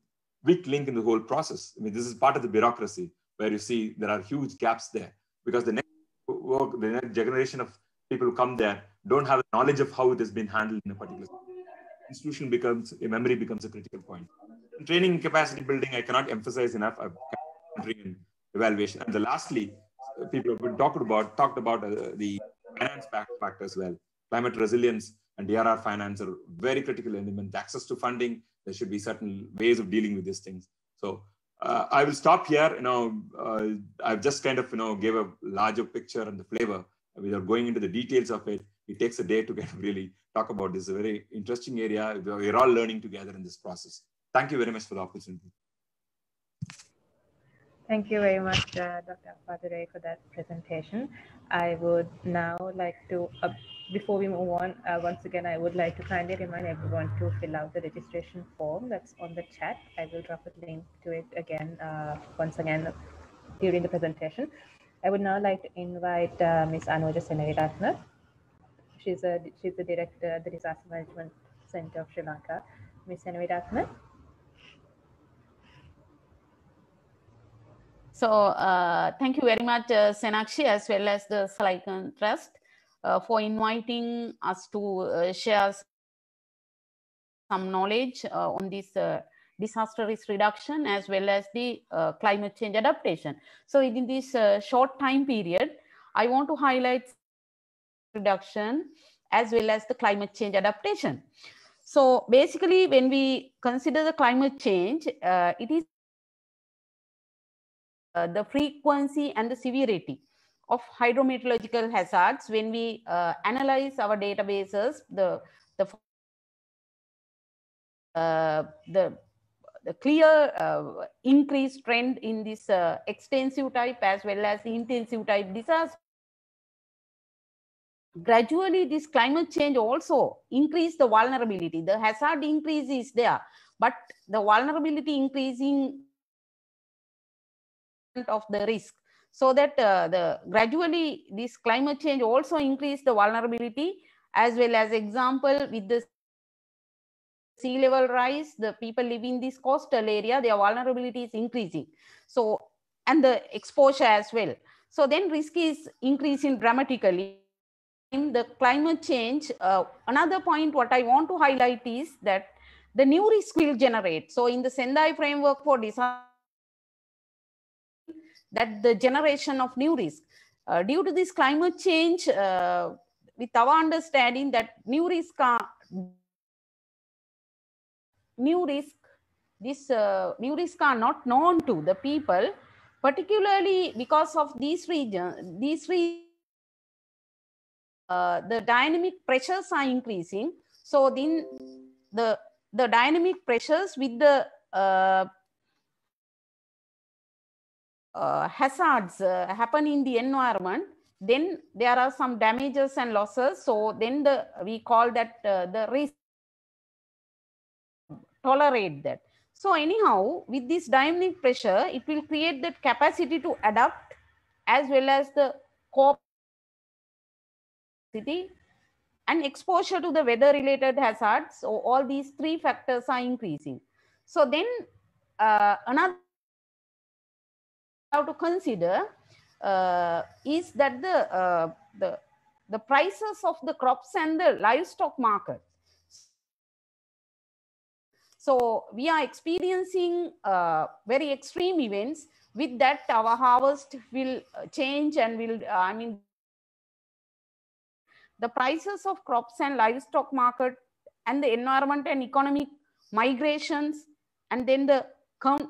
weak link in the whole process. I mean, this is part of the bureaucracy where you see there are huge gaps there because the next work, the next generation of people who come there don't have knowledge of how it has been handled in a particular institution becomes a memory becomes a critical point. In training capacity building, I cannot emphasize enough. evaluation. And the lastly, people have been talked about talked about uh, the finance factor as well. Climate resilience and DRR finance are very critical element. Access to funding, there should be certain ways of dealing with these things. So uh, I will stop here. You know, uh, I've just kind of you know gave a larger picture and the flavor. Without going into the details of it, it takes a day to get [laughs] really talk about this. a very interesting area. We're all learning together in this process. Thank you very much for the opportunity. Thank you very much, uh, Dr. Appadurai, for that presentation. I would now like to, uh, before we move on, uh, once again, I would like to kindly remind everyone to fill out the registration form that's on the chat. I will drop a link to it again, uh, once again, during the presentation. I would now like to invite uh, Ms. Anoja Seneviratne. She's, a, she's the director at the Disaster Management Center of Sri Lanka. Ms. Seneviratne. So uh, thank you very much, uh, Senakshi, as well as the SLYCAN Trust uh, for inviting us to uh, share some knowledge uh, on this uh, disaster risk reduction as well as the climate change adaptation. So in this short time period, I want to highlight reduction as well as the climate change adaptation. So basically, when we consider the climate change, it is uh, the frequency and the severity of hydrometeorological hazards when we uh, analyze our databases the the uh, the, the clear uh, increased trend in this uh, extensive type as well as intensive type disaster gradually this climate change also increase the vulnerability. The hazard increase is there but the vulnerability increasing of the risk. So that uh, the gradually this climate change also increase the vulnerability as well as example with the sea level rise the people living in this coastal area their vulnerability is increasing. So and the exposure as well. So then risk is increasing dramatically the climate change uh, another point what i want to highlight is that the new risk will generate so in the sendai framework for disaster that the generation of new risk. Uh, due to this climate change, uh, with our understanding that new risk are new risk, this uh, new risk are not known to the people, particularly because of these regions, these regions, uh, the dynamic pressures are increasing. So then the the dynamic pressures with the uh, uh, hazards uh, happen in the environment, then there are some damages and losses. So then the we call that uh, the risk tolerate that. So anyhow, with this dynamic pressure, it will create that capacity to adapt as well as the and exposure to the weather related hazards. So all these three factors are increasing. So then uh, another have to consider uh, is that the, uh, the, the prices of the crops and the livestock market. So we are experiencing uh, very extreme events. With that, our harvest will change and will, uh, I mean, the prices of crops and livestock market and the environment and economic migrations and then the count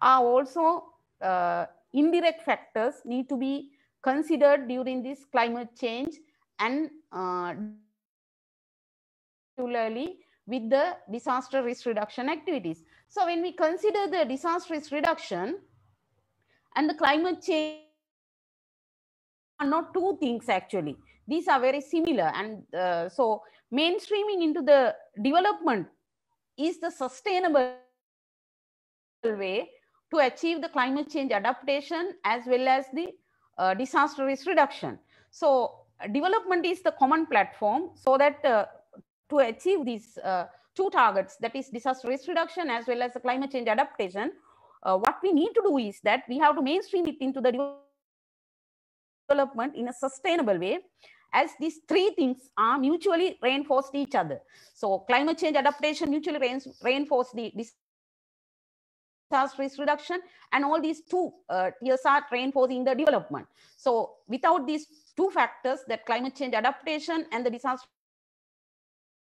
are also uh, indirect factors need to be considered during this climate change and uh, particularly with the disaster risk reduction activities. So when we consider the disaster risk reduction and the climate change are not two things actually. These are very similar and uh, so mainstreaming into the development is the sustainable way to achieve the climate change adaptation as well as the uh, disaster risk reduction. So development is the common platform so that uh, to achieve these uh, two targets, that is disaster risk reduction as well as the climate change adaptation, uh, what we need to do is that we have to mainstream it into the development in a sustainable way as these three things are mutually reinforced each other. So climate change adaptation mutually reinforce the disaster risk reduction and all these two uh, tiers are reinforcing the development. So without these two factors that climate change adaptation and the disaster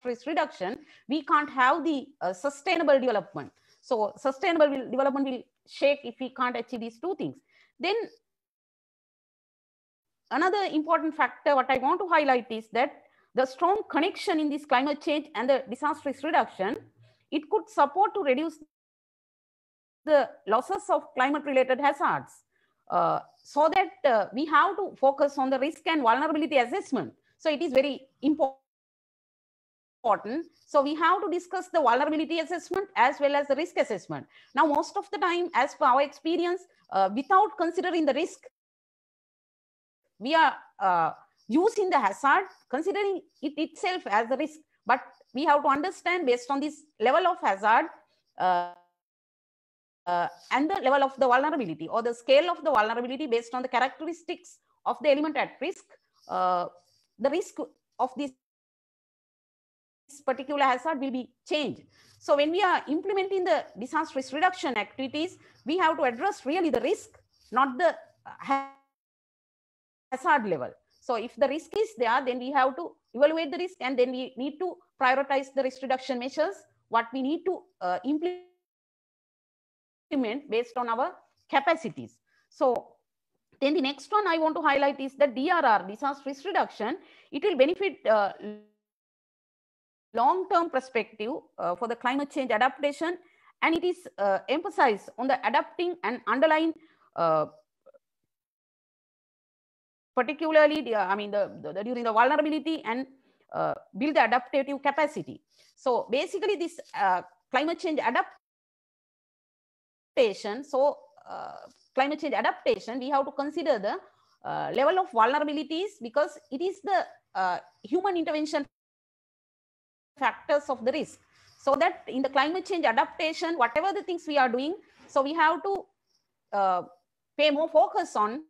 risk reduction, we can't have the uh, sustainable development. So sustainable development will shake if we can't achieve these two things. Then another important factor what I want to highlight is that the strong connection in this climate change and the disaster risk reduction, it could support to reduce the losses of climate related hazards. Uh, so that uh, we have to focus on the risk and vulnerability assessment. So it is very important. So we have to discuss the vulnerability assessment as well as the risk assessment. Now, most of the time, as per our experience, uh, without considering the risk, we are uh, using the hazard, considering it itself as a risk. But we have to understand based on this level of hazard, uh, uh, and the level of the vulnerability or the scale of the vulnerability based on the characteristics of the element at risk, uh, the risk of this particular hazard will be changed. So when we are implementing the disaster risk reduction activities, we have to address really the risk, not the hazard level. So if the risk is there, then we have to evaluate the risk and then we need to prioritize the risk reduction measures, what we need to uh, implement based on our capacities. So then the next one I want to highlight is the DRR, disaster risk reduction. It will benefit uh, long-term perspective uh, for the climate change adaptation and it is uh, emphasized on the adapting and underlying uh, particularly the, I mean the, the, the, during the vulnerability and uh, build the adaptive capacity. So basically this uh, climate change adaptation so uh, climate change adaptation, we have to consider the uh, level of vulnerabilities because it is the uh, human intervention factors of the risk. So that in the climate change adaptation, whatever the things we are doing, so we have to uh, pay more focus on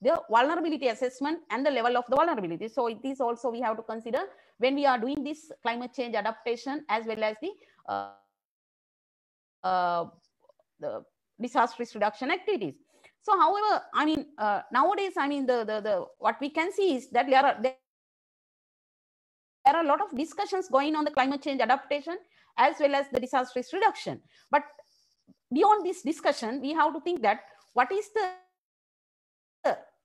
the vulnerability assessment and the level of the vulnerability. So it is also we have to consider when we are doing this climate change adaptation as well as the uh, uh, the disaster risk reduction activities. So, however, I mean, uh, nowadays, I mean, the, the, the, what we can see is that there are, there are a lot of discussions going on the climate change adaptation as well as the disaster risk reduction. But beyond this discussion, we have to think that what is the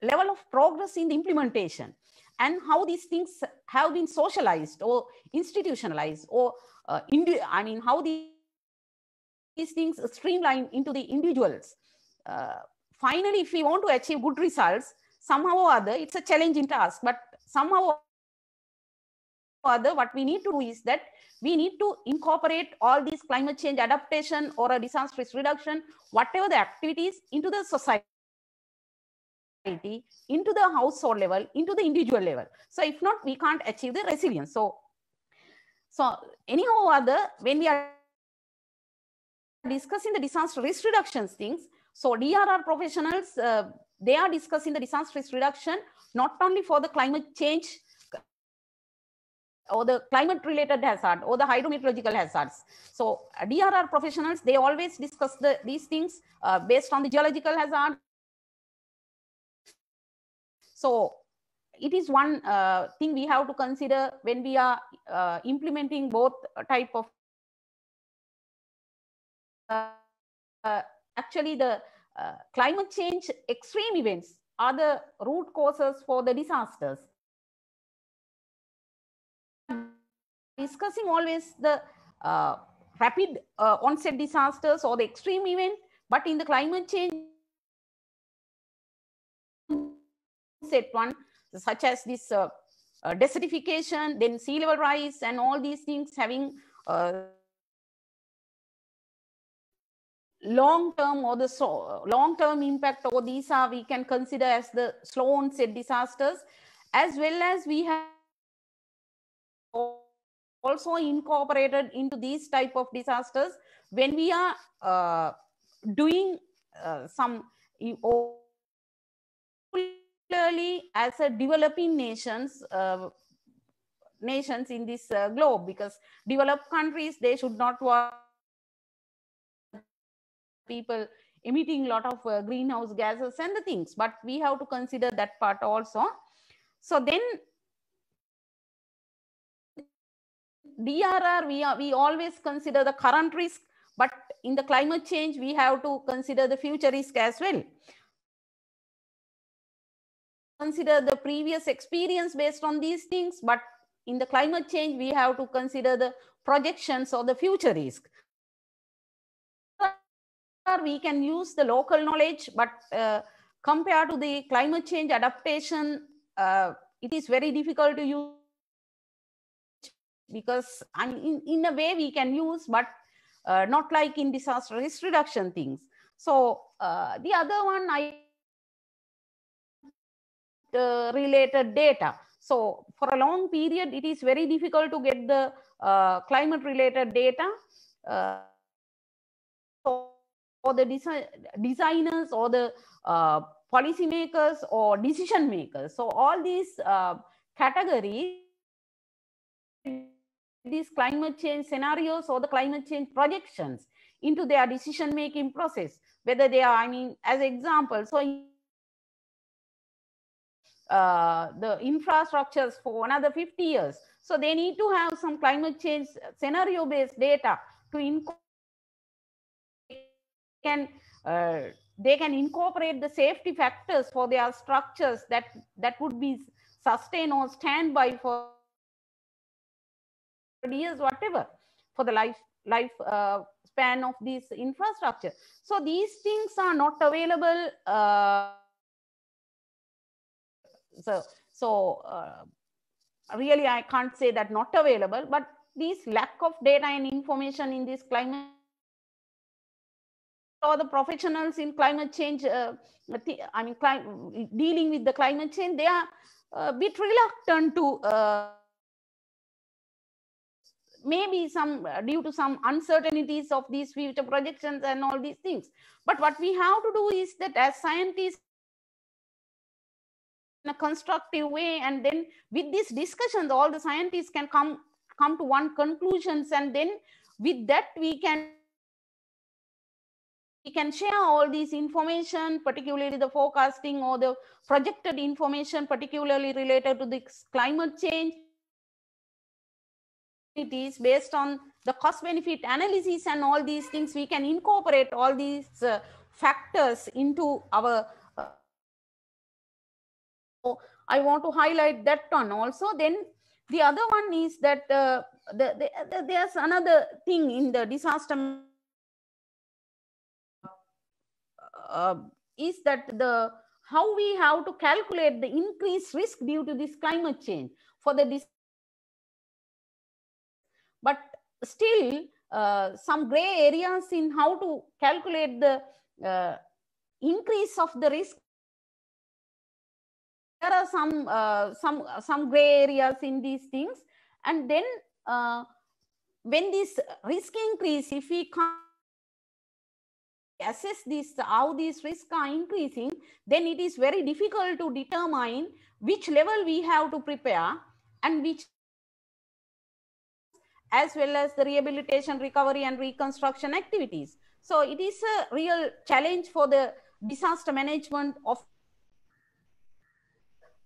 level of progress in the implementation and how these things have been socialized or institutionalized or uh, I mean, how these these things streamline into the individuals. Uh, finally, if we want to achieve good results, somehow or other, it's a challenging task, but somehow or other, what we need to do is that we need to incorporate all these climate change adaptation or a disaster risk reduction, whatever the activities into the society into the household level into the individual level so if not we can't achieve the resilience so so anyhow other when we are discussing the disaster risk reductions things. So DRR professionals, uh, they are discussing the disaster risk reduction, not only for the climate change or the climate related hazard or the hydrometeorological hazards. So DRR professionals, they always discuss the, these things uh, based on the geological hazard. So it is one uh, thing we have to consider when we are uh, implementing both type of uh, actually the uh, climate change extreme events are the root causes for the disasters. Discussing always the uh, rapid uh, onset disasters or the extreme event, but in the climate change set one, such as this uh, uh, desertification, then sea level rise and all these things having long term or the so, long term impact or these are we can consider as the slow onset disasters as well as we have also incorporated into these type of disasters when we are uh, doing uh, some particularly as a developing nations uh, nations in this uh, globe because developed countries they should not want people emitting a lot of uh, greenhouse gases and the things but we have to consider that part also. So then drr we are, we always consider the current risk but in the climate change we have to consider the future risk as well consider the previous experience based on these things but in the climate change we have to consider the projections or the future risk we can use the local knowledge, but uh, compared to the climate change adaptation, uh, it is very difficult to use because in, in a way we can use, but uh, not like in disaster risk reduction things. So uh, the other one, I the related data. So for a long period, it is very difficult to get the uh, climate related data. Uh, for the design, designers or the uh, policymakers or decision makers. So all these uh, categories, these climate change scenarios or the climate change projections into their decision making process, whether they are, I mean, as example, so uh, the infrastructures for another 50 years. So they need to have some climate change scenario based data to can uh, they can incorporate the safety factors for their structures that that would be sustain or stand by for years whatever for the life life uh, span of this infrastructure so these things are not available uh, so so uh, really i can't say that not available but this lack of data and information in this climate or the professionals in climate change, uh, I mean, dealing with the climate change, they are a bit reluctant to uh, maybe some uh, due to some uncertainties of these future projections and all these things. But what we have to do is that as scientists, in a constructive way, and then with these discussions, all the scientists can come come to one conclusions, and then with that we can we can share all these information, particularly the forecasting or the projected information, particularly related to the climate change. It is based on the cost benefit analysis and all these things. We can incorporate all these uh, factors into our. I want to highlight that one also. Then the other one is that uh, the, the, the, there's another thing in the disaster uh, is that the how we have to calculate the increased risk due to this climate change for the but still uh, some gray areas in how to calculate the uh, increase of the risk there are some uh, some some gray areas in these things. And then uh, when this risk increase if we assess this how these risks are increasing then it is very difficult to determine which level we have to prepare and which as well as the rehabilitation recovery and reconstruction activities. So it is a real challenge for the disaster management of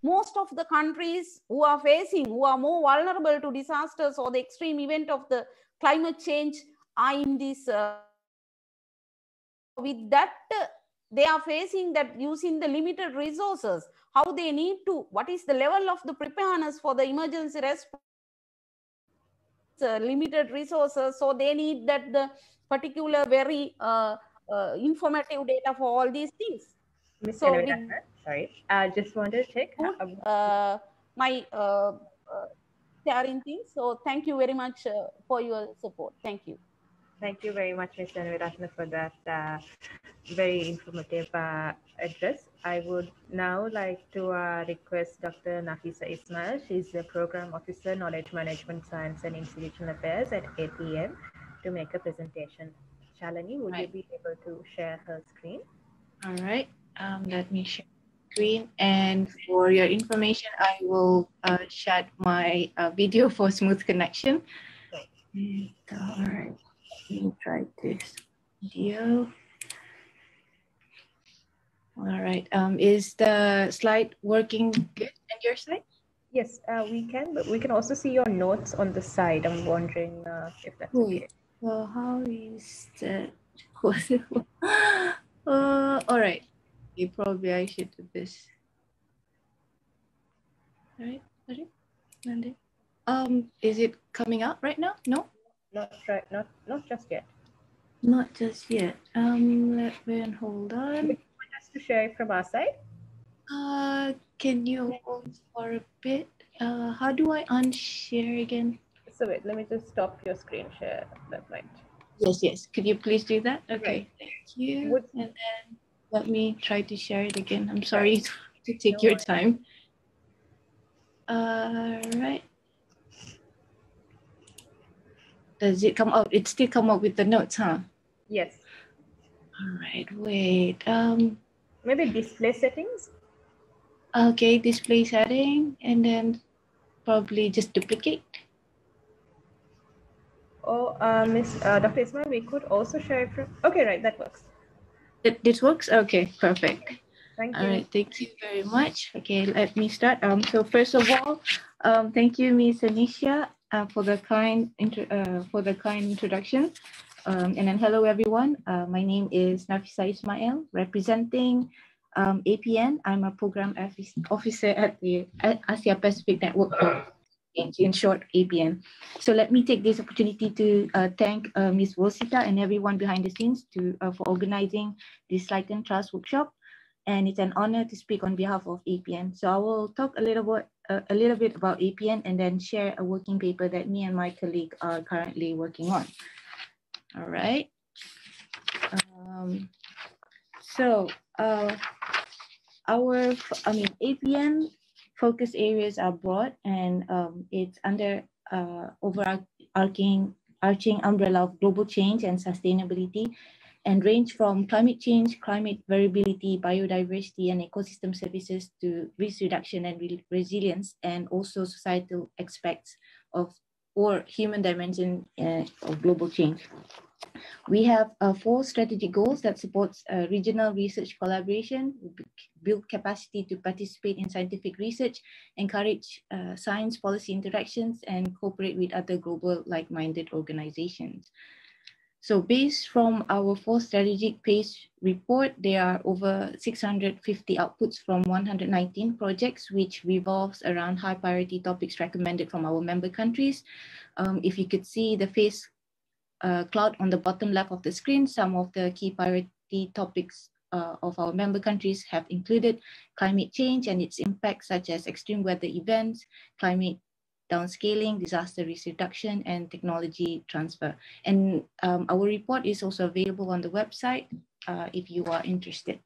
most of the countries who are facing who are more vulnerable to disasters or the extreme event of the climate change are in this uh, with that they are facing that using the limited resources how they need to what is the level of the preparedness for the emergency response uh, limited resources so they need that the particular very uh, uh, informative data for all these things Ms. so sorry i just wanted to check um, uh, my uh, uh, things so thank you very much uh, for your support thank you Thank you very much, Mr. Anviratna, for that uh, very informative uh, address. I would now like to uh, request Dr. Nafisa Ismail. She's the Program Officer, Knowledge Management Science and Institutional Affairs at APN to make a presentation. Shalini, would you be able to share her screen? All right, um, let me share screen. And for your information, I will uh, shut my uh, video for smooth connection. All right, let me try this video. All right, um, is the slide working good on your side? Yes, uh, we can, but we can also see your notes on the side. I'm wondering uh, if that's okay. Well, how is that [laughs] uh, all right. Okay, probably I should do this. All right, all right. And then, um, is it coming out right now? No. Not right, not not just yet. Not just yet. Um, let me hold on. Just to share it from our side. Uh, can you hold for a bit? Uh, how do I unshare again? So wait, let me just stop your screen share. That might. Yes, yes. Could you please do that? Okay, Right. thank you. Would- And then let me try to share it again. I'm sorry [laughs] to take your time. All right. Does it come out? It still come up with the notes, huh? Yes. All right, wait. Um, Maybe display settings. okay, display setting, and then probably just duplicate. Oh, uh, Miss uh, Dr. Ismail, we could also share it from. Okay, right, that works. Th- This works? Okay, perfect. Thank you. All right, thank you very much. Okay, let me start. Um, so first of all, um, thank you, Ms. Anisha, uh, for the kind uh, for the kind introduction. Um, and then hello everyone. Uh, my name is Nafisa Ismail, representing um, APN. I'm a program office- officer at the Asia Pacific Network in short, APN. So let me take this opportunity to uh, thank uh, Ms. Vositha and everyone behind the scenes to uh, for organizing this and Trust workshop and it's an honor to speak on behalf of APN. So I will talk a little bit, uh, a little bit about APN and then share a working paper that me and my colleague are currently working on. All right. Um, so uh, our, I mean, APN focus areas are broad and um, it's under uh, overarching arching umbrella of global change and sustainability and range from climate change, climate variability, biodiversity, and ecosystem services to risk reduction and re- resilience, and also societal aspects of or human dimension uh, of global change. We have uh, four strategic goals that supports uh, regional research collaboration, build capacity to participate in scientific research, encourage uh, science policy interactions, and cooperate with other global like-minded organizations. So based from our four strategic PACE report, there are over 650 outputs from 119 projects, which revolves around high priority topics recommended from our member countries. Um, if you could see the face uh, cloud on the bottom left of the screen, some of the key priority topics uh, of our member countries have included climate change and its impacts such as extreme weather events, climate downscaling, disaster risk reduction, and technology transfer. And um, our report is also available on the website uh, if you are interested.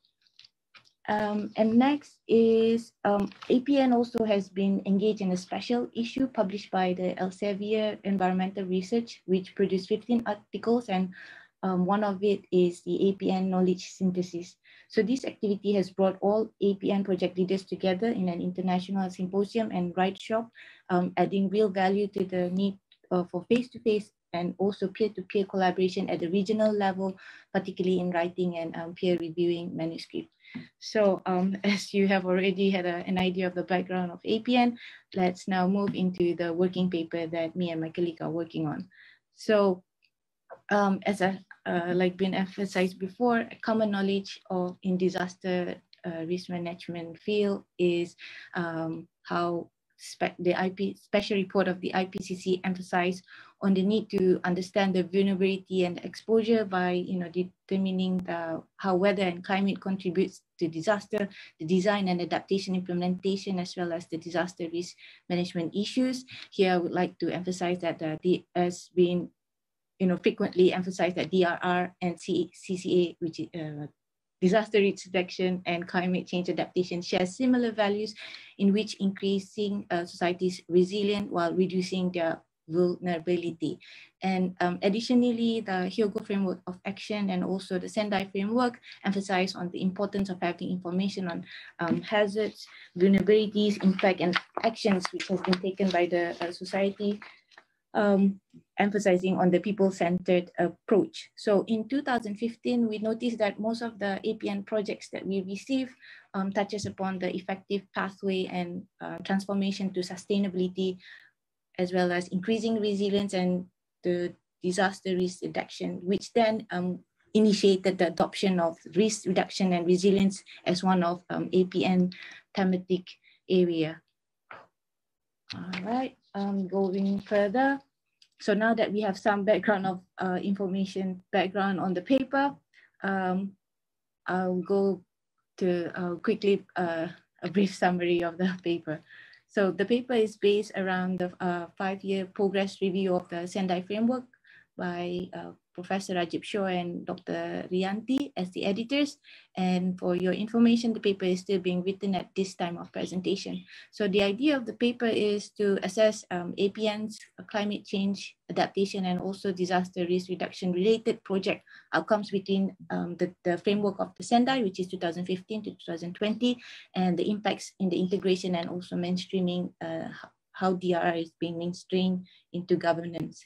Um, and next is um, APN also has been engaged in a special issue published by the Elsevier Environmental Research, which produced 15 articles and um, one of it is the APN knowledge synthesis. So this activity has brought all APN project leaders together in an international symposium and write shop, um, adding real value to the need uh, for face-to-face and also peer-to-peer collaboration at the regional level, particularly in writing and um, peer reviewing manuscript. So um, [laughs] as you have already had a, an idea of the background of APN, let's now move into the working paper that me and my colleague are working on. So um, as a, uh, like been emphasized before, common knowledge of in disaster uh, risk management field is um, how the IP special report of the IPCC emphasized on the need to understand the vulnerability and exposure by you know determining the, how weather and climate contributes to disaster, the design and adaptation implementation, as well as the disaster risk management issues. Here, I would like to emphasize that uh, the has been you know, frequently emphasize that DRR and C CCA, which is uh, disaster risk reduction and climate change adaptation, share similar values in which increasing uh, society's resilient while reducing their vulnerability. And um, additionally, the Hyogo framework of action and also the Sendai framework emphasize on the importance of having information on um, hazards, vulnerabilities, impact, and actions which has been taken by the uh, society um, emphasizing on the people-centered approach. So in 2015, we noticed that most of the APN projects that we receive um, touches upon the effective pathway and uh, transformation to sustainability, as well as increasing resilience and the disaster risk reduction, which then um, initiated the adoption of risk reduction and resilience as one of um, APN thematic area. All right, um, going further. So now that we have some background of uh, information, background on the paper, um, I'll go to uh, quickly uh, a brief summary of the [laughs] paper. So the paper is based around the uh, five-year progress review of the Sendai framework by uh, Professor Rajib Shaw and Dr. Riyanti as the editors. And for your information, the paper is still being written at this time of presentation. So the idea of the paper is to assess um, APN's climate change adaptation and also disaster risk reduction related project outcomes within um, the, the framework of the Sendai, which is 2015 to 2020, and the impacts in the integration and also mainstreaming uh, how DRR is being mainstreamed into governance.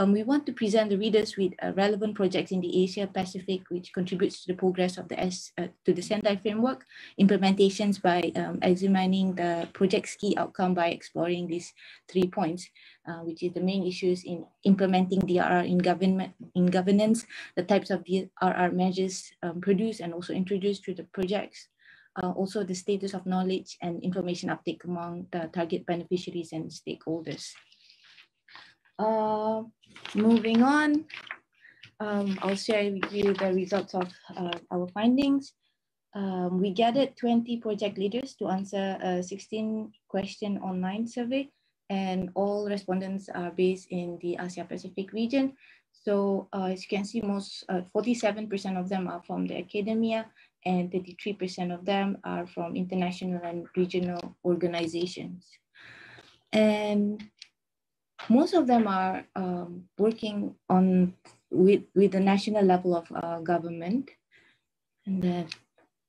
Um, we want to present the readers with uh, relevant projects in the Asia Pacific, which contributes to the progress of the S, uh, to the Sendai framework, implementations by um, examining the project's key outcome by exploring these three points, uh, which is the main issues in implementing DRR in government in governance, the types of DRR measures um, produced and also introduced through the projects, uh, also the status of knowledge and information uptake among the target beneficiaries and stakeholders. Uh, moving on, um, I'll share with you the results of uh, our findings. Um, we gathered 20 project leaders to answer a 16 question online survey and all respondents are based in the Asia Pacific region. So uh, as you can see, most 47% uh, of them are from the academia and 33% of them are from international and regional organizations. And most of them are um, working on with, with the national level of uh, government. And then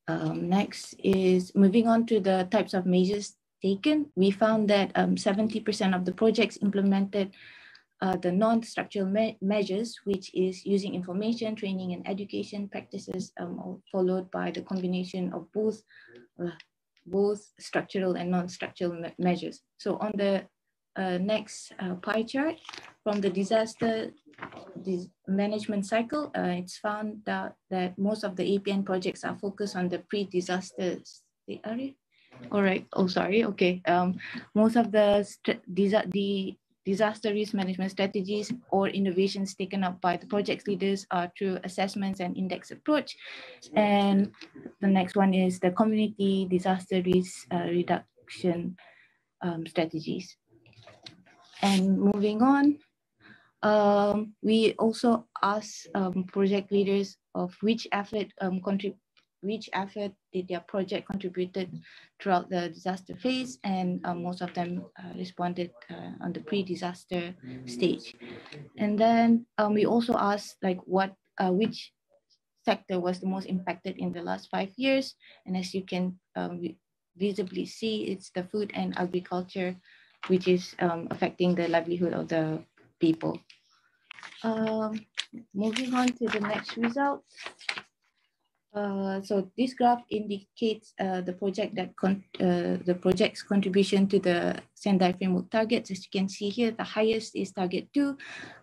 um, next is moving on to the types of measures taken. We found that 70% um, of the projects implemented uh, the non-structural me measures, which is using information, training, and education practices, um, followed by the combination of both, uh, both structural and non-structural me measures. So on the uh, next uh, pie chart from the disaster management cycle, uh, it's found that, that most of the APN projects are focused on the pre-disaster area. All right. Oh, sorry. Okay. Um, most of the the disaster risk management strategies or innovations taken up by the project leaders are through assessments and index approach. And the next one is the community disaster risk uh, reduction um, strategies. And moving on, um, we also asked um, project leaders of which effort um, which effort did their project contributed throughout the disaster phase, and um, most of them uh, responded uh, on the pre-disaster stage. And then um, we also asked like what uh, which sector was the most impacted in the last five years, and as you can um, visibly see, it's the food and agriculture which is um, affecting the livelihood of the people. Um, moving on to the next result. Uh, so this graph indicates uh, the project that uh, the project's contribution to the Sendai framework targets. As you can see here, the highest is target two,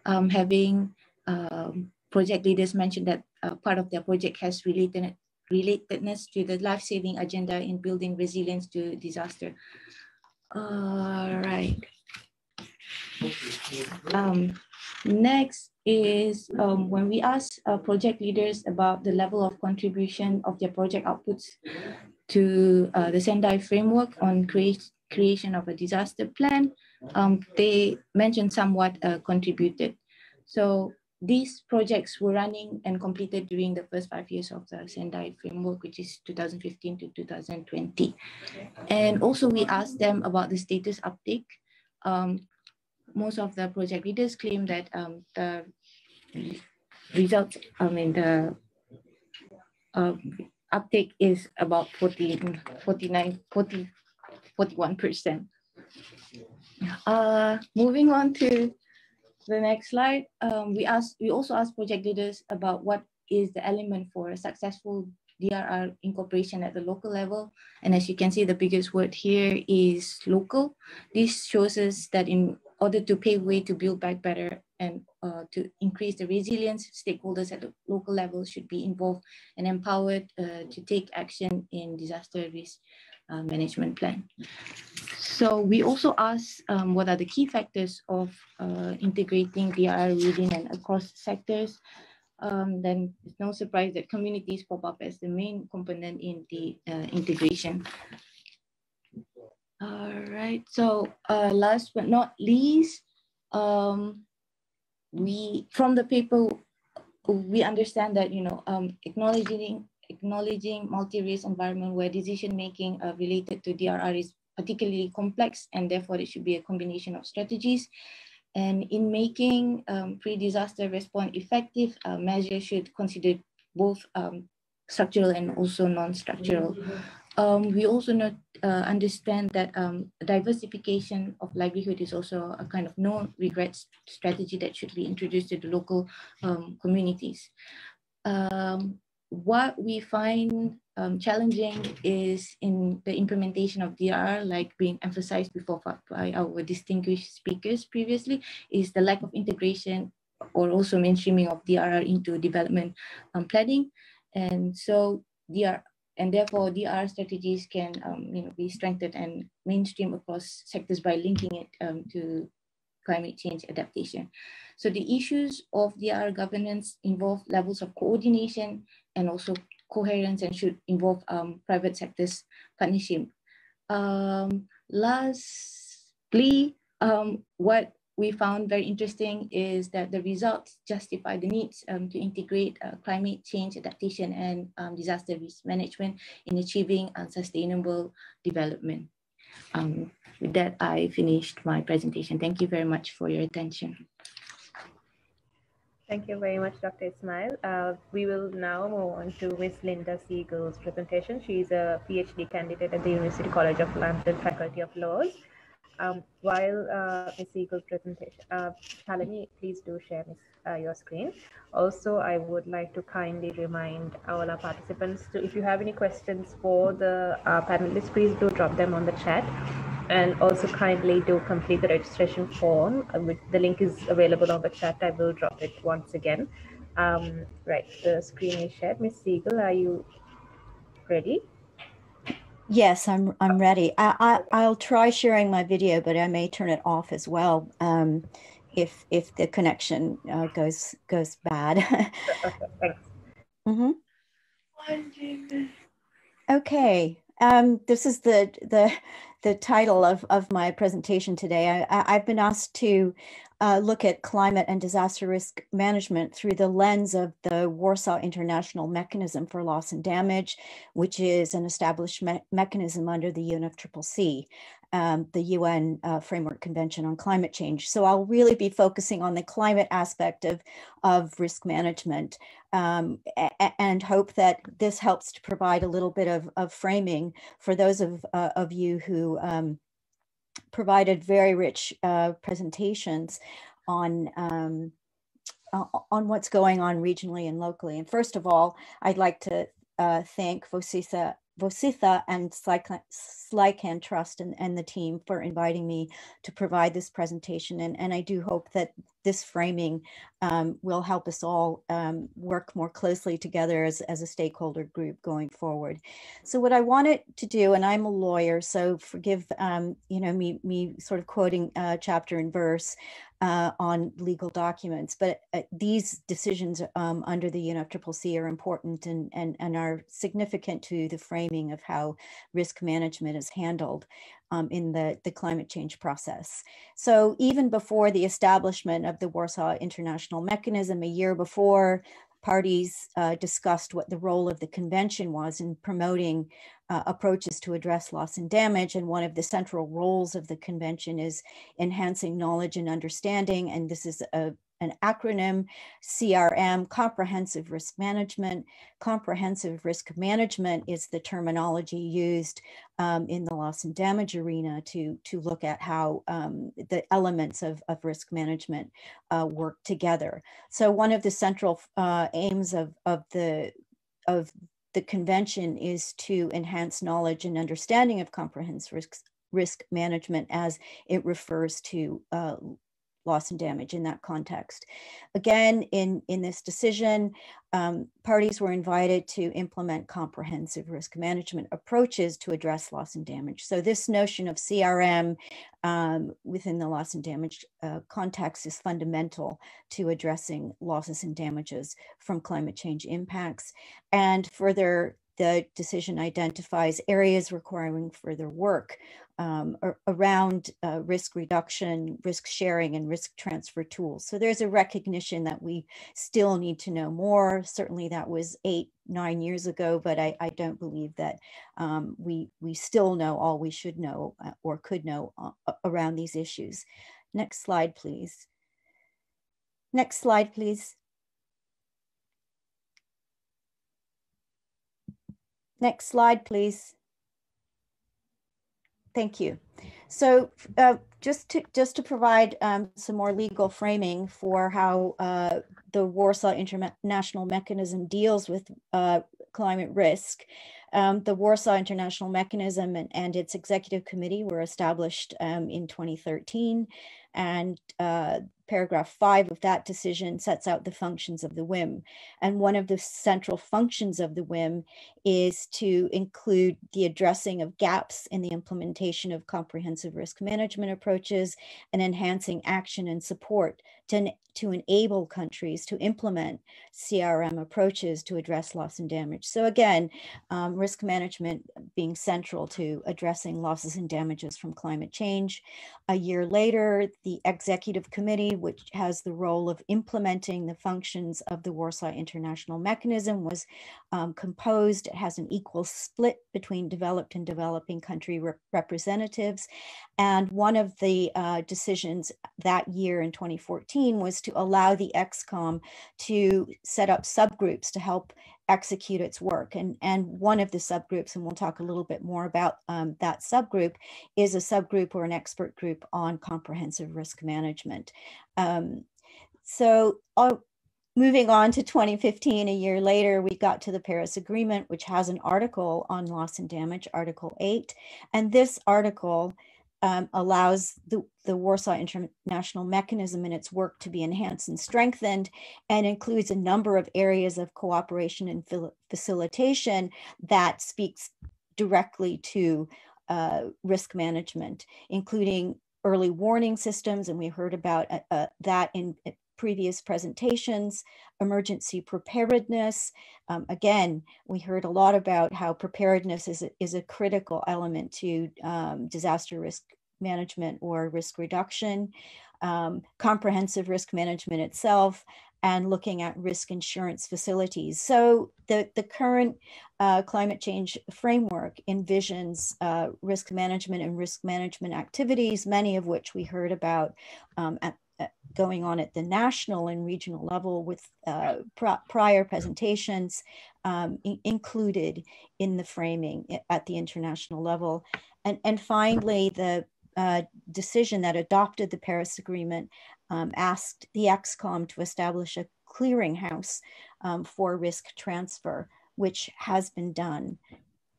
um, having um, project leaders mentioned that uh, part of their project has related relatedness to the life-saving agenda in building resilience to disaster. All right. Um, next is um, when we ask uh, project leaders about the level of contribution of their project outputs to uh, the Sendai framework on create, creation of a disaster plan, um, they mentioned somewhat uh, contributed. So these projects were running and completed during the first five years of the Sendai framework, which is 2015 to 2020. And also we asked them about the status uptake. Um, most of the project leaders claim that um, the results, I mean, the uh, uptake is about 40, 49, 40, 41%. Uh, moving on to the next slide, um, we asked, we also asked project leaders about what is the element for a successful DRR incorporation at the local level. And as you can see, the biggest word here is local. This shows us that in order to pave way to build back better and uh, to increase the resilience, stakeholders at the local level should be involved and empowered uh, to take action in disaster risk uh, management plan. So we also asked um, what are the key factors of uh, integrating DRR within and across sectors. Um, then it's no surprise that communities pop up as the main component in the uh, integration. All right, so uh, last but not least, um, we from the paper, we understand that, you know, um, acknowledging acknowledging multi-race environment where decision making uh, related to DRR is particularly complex and therefore it should be a combination of strategies. And in making um, pre-disaster response effective, uh, measures should consider both um, structural and also non-structural. Um, we also not, uh, understand that um, diversification of livelihood is also a kind of no regrets strategy that should be introduced to the local um, communities. Um, what we find um, challenging is in the implementation of DR, like being emphasized before by our distinguished speakers previously, is the lack of integration or also mainstreaming of DRR into development um, planning. And so DR, and therefore DR strategies can um, you know, be strengthened and mainstream across sectors by linking it um, to climate change adaptation. So the issues of DR governance involve levels of coordination and also coherence and should involve um, private sectors partnership. Um, lastly, um, what we found very interesting is that the results justify the needs um, to integrate uh, climate change adaptation and um, disaster risk management in achieving sustainable development. Um, with that, I finished my presentation. Thank you very much for your attention. Thank you very much, Dr. Ismail. Uh, we will now move on to Ms. Linda Siegele's presentation. She's a PhD candidate at the University College of London Faculty of Laws. Um, while uh, Ms. Siegele's presentation, uh, please do share uh, your screen. Also, I would like to kindly remind all our participants to, if you have any questions for the uh, panelists, please do drop them on the chat and also kindly do complete the registration form. Uh, the link is available on the chat. I will drop it once again. Um, right, the screen is shared. Miss Siegele, are you ready? Yes, I'm I'm ready. I, I will try sharing my video, but I may turn it off as well um, if if the connection uh, goes goes bad. [laughs] okay, thanks. Mm-hmm. Okay. Um, this is the the the title of, of my presentation today. I, have been asked to uh, look at climate and disaster risk management through the lens of the Warsaw International Mechanism for Loss and Damage, which is an established me mechanism under the UNFCCC um, the UN uh, Framework Convention on Climate Change. So I'll really be focusing on the climate aspect of, of risk management um, and hope that this helps to provide a little bit of, of framing for those of, uh, of you who um, provided very rich uh, presentations on um, on what's going on regionally and locally. And first of all, I'd like to uh, thank Vosisa Vositha and SLYCAN Trust and, and the team for inviting me to provide this presentation. And, and I do hope that this framing um, will help us all um, work more closely together as, as a stakeholder group going forward. So what I wanted to do, and I'm a lawyer, so forgive um, you know me, me sort of quoting uh, chapter and verse, uh, on legal documents. But uh, these decisions um, under the UNFCCC are important and, and, and are significant to the framing of how risk management is handled um, in the, the climate change process. So even before the establishment of the Warsaw International Mechanism, a year before, parties uh, discussed what the role of the convention was in promoting uh, approaches to address loss and damage. And one of the central roles of the convention is enhancing knowledge and understanding. And this is a, an acronym, CRM, Comprehensive Risk Management. Comprehensive Risk Management is the terminology used um, in the loss and damage arena to, to look at how um, the elements of, of risk management uh, work together. So one of the central uh, aims of, of the of the convention is to enhance knowledge and understanding of comprehensive risk, risk management as it refers to uh, loss and damage in that context. Again, in, in this decision, um, parties were invited to implement comprehensive risk management approaches to address loss and damage. So this notion of CRM um, within the loss and damage uh, context is fundamental to addressing losses and damages from climate change impacts. And further the decision identifies areas requiring further work um, around uh, risk reduction, risk sharing, and risk transfer tools. So there's a recognition that we still need to know more. Certainly that was eight, nine years ago, but I, I don't believe that um, we, we still know all we should know uh, or could know uh, around these issues. Next slide, please. Next slide, please. Next slide, please. Thank you. So uh, just to just to provide um, some more legal framing for how uh, the Warsaw International Mechanism deals with uh, climate risk, um, the Warsaw International Mechanism and, and, its executive committee were established um, in 2013, and uh, paragraph five of that decision sets out the functions of the WIM. And one of the central functions of the WIM is to include the addressing of gaps in the implementation of comprehensive risk management approaches and enhancing action and support to, to enable countries to implement CRM approaches to address loss and damage. So again, um, risk management being central to addressing losses and damages from climate change. A year later, the executive committee which has the role of implementing the functions of the Warsaw International Mechanism, was um, composed. It has an equal split between developed and developing country re representatives. And one of the uh, decisions that year in 2014 was to allow the ExCom to set up subgroups to help execute its work. And, and one of the subgroups, and we'll talk a little bit more about um, that subgroup, is a subgroup or an expert group on comprehensive risk management. Um, so uh, moving on to 2015, a year later, we got to the Paris Agreement, which has an article on loss and damage, Article 8. And this article um, allows the, the Warsaw International Mechanism in its work to be enhanced and strengthened and includes a number of areas of cooperation and facilitation that speaks directly to uh, risk management, including early warning systems, and we heard about uh, uh, that in previous presentations, emergency preparedness. Um, again, we heard a lot about how preparedness is a, is a critical element to um, disaster risk management or risk reduction, um, comprehensive risk management itself, and looking at risk insurance facilities. So the, the current uh, climate change framework envisions uh, risk management and risk management activities, many of which we heard about um, at going on at the national and regional level with uh, pr prior presentations um, included in the framing at the international level. And, and finally, the uh, decision that adopted the Paris Agreement um, asked the ExCom to establish a clearinghouse um, for risk transfer, which has been done.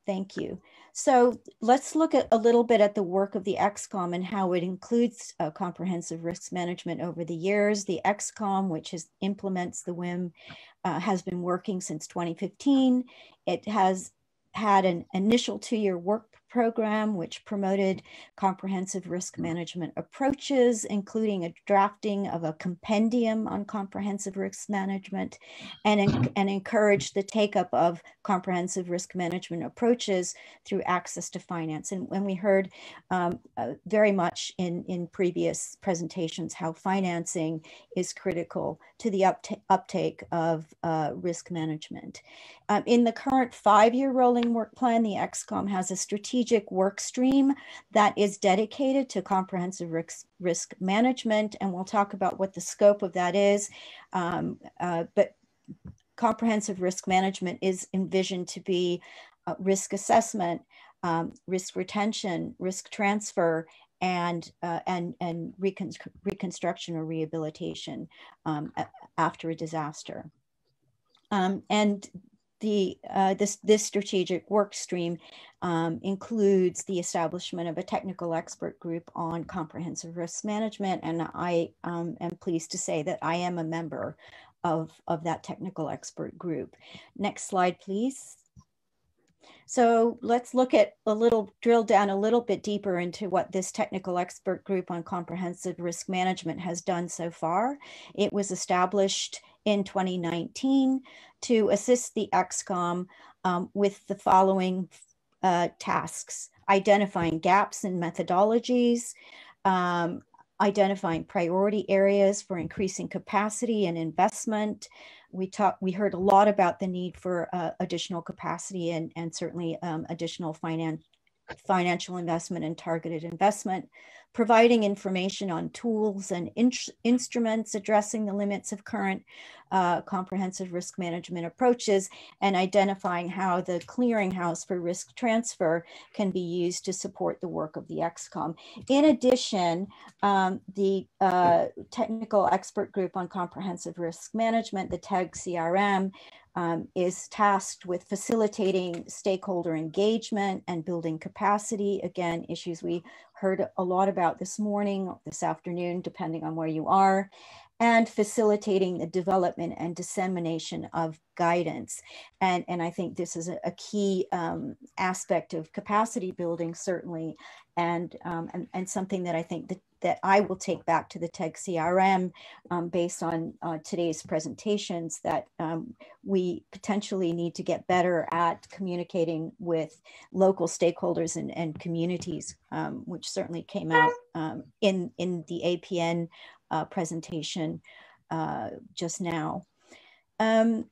Thank you. So let's look at a little bit at the work of the ExCom and how it includes uh, comprehensive risk management over the years. The ExCom, which is, implements the WIM, uh, has been working since 2015. It has had an initial two-year work program, which promoted comprehensive risk management approaches, including a drafting of a compendium on comprehensive risk management, and, and encouraged the take up of comprehensive risk management approaches through access to finance. And when we heard um, uh, very much in, in previous presentations how financing is critical to the uptake of uh, risk management. Um, in the current five-year rolling work plan, the ExCom has a strategic work stream that is dedicated to comprehensive risk, risk management, and we'll talk about what the scope of that is. Um, uh, but comprehensive risk management is envisioned to be uh, risk assessment, um, risk retention, risk transfer, and uh, and and reconstruction or rehabilitation um, after a disaster. Um, and the uh, this this strategic work stream um, includes the establishment of a technical expert group on comprehensive risk management, and I um, am pleased to say that I am a member of of that technical expert group. Next slide, please. So let's look at a little, drill down a little bit deeper into what this technical expert group on comprehensive risk management has done so far. It was established in 2019 to assist the ExCom um, with the following uh, tasks, identifying gaps in methodologies, um, identifying priority areas for increasing capacity and investment, we talked we heard a lot about the need for uh, additional capacity and and certainly um, additional finance financial investment and targeted investment providing information on tools and in instruments addressing the limits of current uh, comprehensive risk management approaches and identifying how the clearinghouse for risk transfer can be used to support the work of the ExCom. In addition, um, the uh, Technical Expert Group on Comprehensive Risk Management, the TEG CRM, um, is tasked with facilitating stakeholder engagement and building capacity. Again, issues we heard a lot about this morning, this afternoon, depending on where you are, and facilitating the development and dissemination of guidance. And, and I think this is a, a key um, aspect of capacity building, certainly, and, um, and, and something that I think that, that I will take back to the TEG CRM um, based on uh, today's presentations that um, we potentially need to get better at communicating with local stakeholders and, and communities, um, which certainly came out um, in, in the APN uh, presentation uh, just now. Um,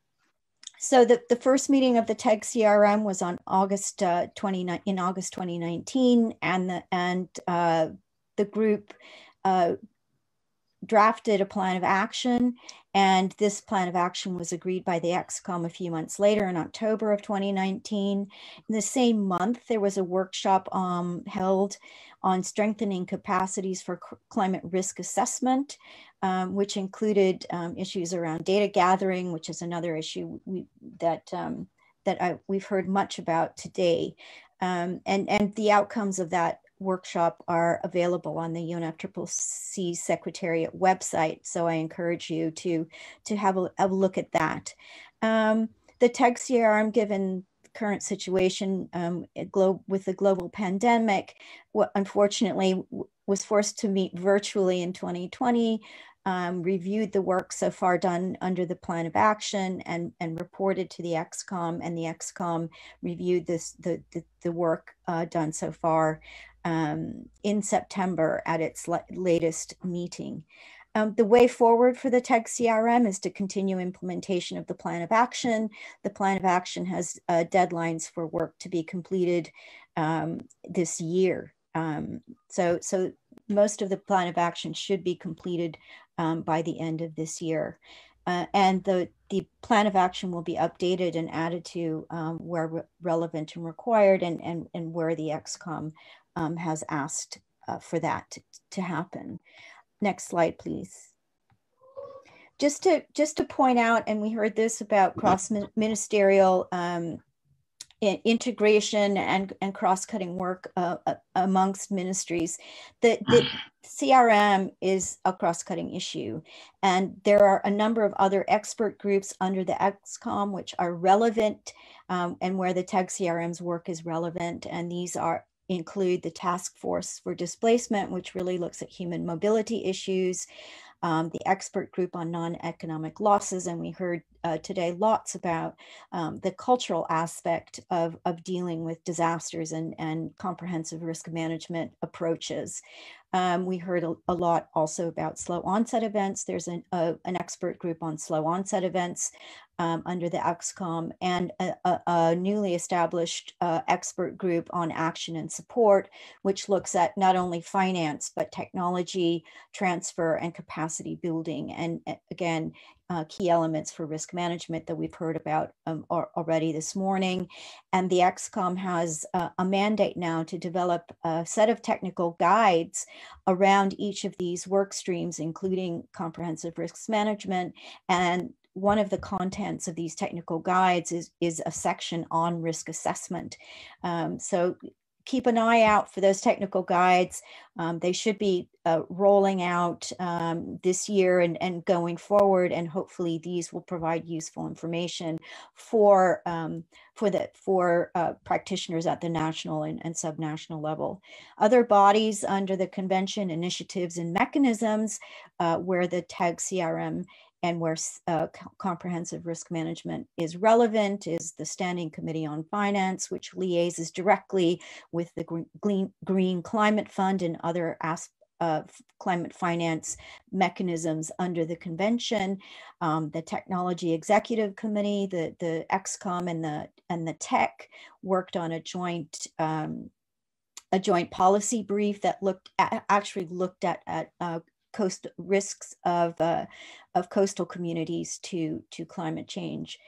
so the, the first meeting of the TEG CRM was on August uh, 29 in August 2019, and the and uh, the group uh, drafted a plan of action, and this plan of action was agreed by the ExCom a few months later in October of 2019. In the same month, there was a workshop um, held on strengthening capacities for climate risk assessment, um, which included um, issues around data gathering, which is another issue we, that um, that I, we've heard much about today. Um, and, and the outcomes of that workshop are available on the UNFCCC Secretariat website. So I encourage you to, to have a, a look at that. Um, the TEG CRM, given current situation um, with the global pandemic, unfortunately was forced to meet virtually in 2020, um, reviewed the work so far done under the plan of action and, and reported to the ExCom and the ExCom reviewed this the, the, the work uh, done so far um, in September at its latest meeting. Um, the way forward for the TEG CRM is to continue implementation of the plan of action. The plan of action has uh, deadlines for work to be completed um, this year. Um, so, so most of the plan of action should be completed um, by the end of this year. Uh, and the, the plan of action will be updated and added to um, where re relevant and required and, and, and where the ExCom um, has asked uh, for that to, happen. Next slide, please. Just to just to point out, and we heard this about cross ministerial um, integration and, and cross-cutting work uh, uh, amongst ministries. The, the CRM is a cross-cutting issue, and there are a number of other expert groups under the ExCom which are relevant um, and where the TEG CRM's work is relevant, and these are include the task force for displacement, which really looks at human mobility issues, um, the expert group on non-economic losses, and we heard uh, today lots about um, the cultural aspect of, of dealing with disasters and, and comprehensive risk management approaches. Um, we heard a, a, lot also about slow onset events. There's an, a, an expert group on slow onset events um, under the ExCom and a, a newly established uh, expert group on action and support, which looks at not only finance, but technology transfer and capacity building. And again, uh, key elements for risk management that we've heard about um, already this morning. And the ExCom has uh, a mandate now to develop a set of technical guides around each of these work streams, including comprehensive risk management and one of the contents of these technical guides is, is a section on risk assessment. Um, so keep an eye out for those technical guides. Um, they should be uh, rolling out um, this year and, and going forward, and hopefully these will provide useful information for um, for the for uh, practitioners at the national and, and subnational level. Other bodies under the convention, initiatives, and mechanisms uh, where the TEG CRM and where uh, comprehensive risk management is relevant is the Standing Committee on Finance, which liaises directly with the Green, Green Climate Fund and other aspects of climate finance mechanisms under the convention, um, the Technology Executive Committee, the the ExCom and the and the TEC worked on a joint um, a joint policy brief that looked at, actually looked at, at uh, coast risks of, uh, of coastal communities to, to climate change.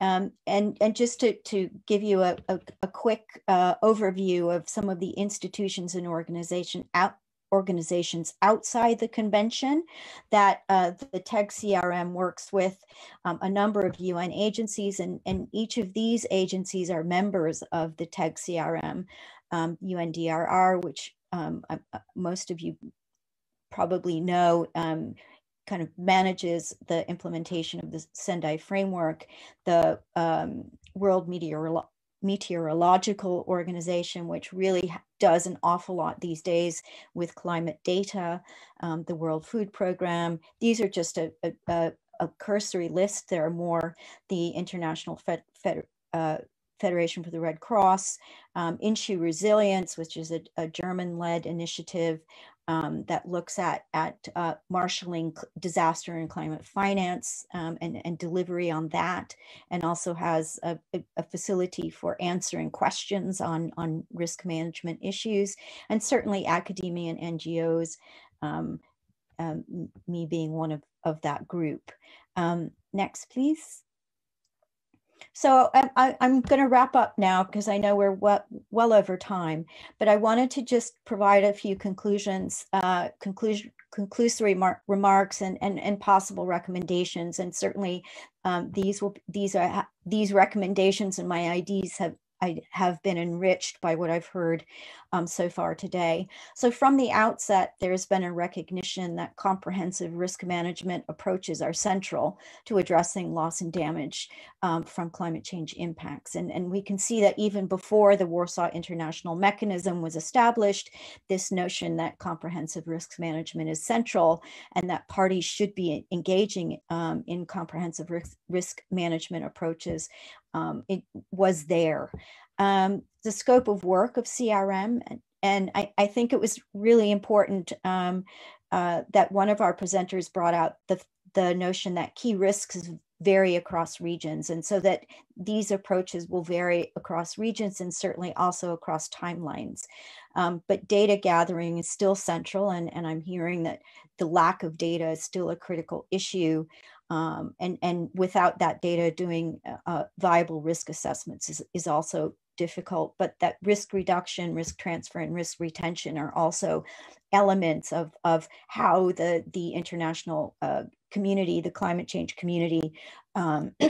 Um, and, and just to, to give you a, a, a quick uh, overview of some of the institutions and organization out, organizations outside the convention that uh, the TEG CRM works with um, a number of UN agencies, and, and each of these agencies are members of the TEG CRM. Um, UNDRR, which um, uh, most of you probably know um, kind of manages the implementation of the Sendai framework, the um, World Meteorolo Meteorological Organization, which really does an awful lot these days with climate data, um, the World Food Program. These are just a, a, a, cursory list. There are more, the International Fed, Fed, uh, Federation for the Red Cross, um, Resilience, which is a, a German-led initiative um, that looks at, at uh, marshaling disaster and climate finance um, and, and delivery on that, and also has a, a, facility for answering questions on, on risk management issues, and certainly academia and NGOs, um, um, me being one of, of that group. Um, next, please. So I, am going to wrap up now because I know we're well, well, over time, but I wanted to just provide a few conclusions, uh, conclusion, conclusory mar- remarks and, and, and possible recommendations. And certainly um, these will these are these recommendations and my IDs have I have been enriched by what I've heard um, so far today. So from the outset, there's been a recognition that comprehensive risk management approaches are central to addressing loss and damage um, from climate change impacts. And, and we can see that even before the Warsaw International Mechanism was established, this notion that comprehensive risk management is central and that parties should be engaging um, in comprehensive risk, risk management approaches um, it was there. Um, the scope of work of CRM, and, and I, I, think it was really important um, uh, that one of our presenters brought out the, the notion that key risks vary across regions and so that these approaches will vary across regions and certainly also across timelines. Um, but data gathering is still central and, and I'm hearing that the lack of data is still a critical issue um, and, and without that data, doing uh, viable risk assessments is, is also difficult, but that risk reduction, risk transfer, and risk retention are also elements of, of how the, the international uh, community, the climate change community, um, [clears throat]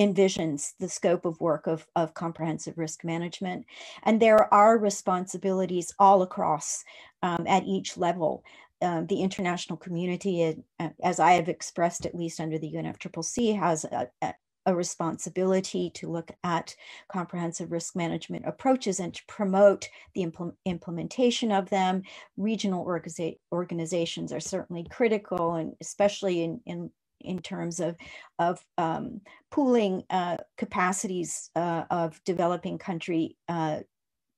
envisions the scope of work of, of comprehensive risk management. And there are responsibilities all across um, at each level um, the international community, uh, as I have expressed, at least under the UNFCCC, has a, a, responsibility to look at comprehensive risk management approaches and to promote the impl implementation of them. Regional organiza organizations are certainly critical, and especially in, in in terms of of um, pooling uh, capacities uh, of developing country uh,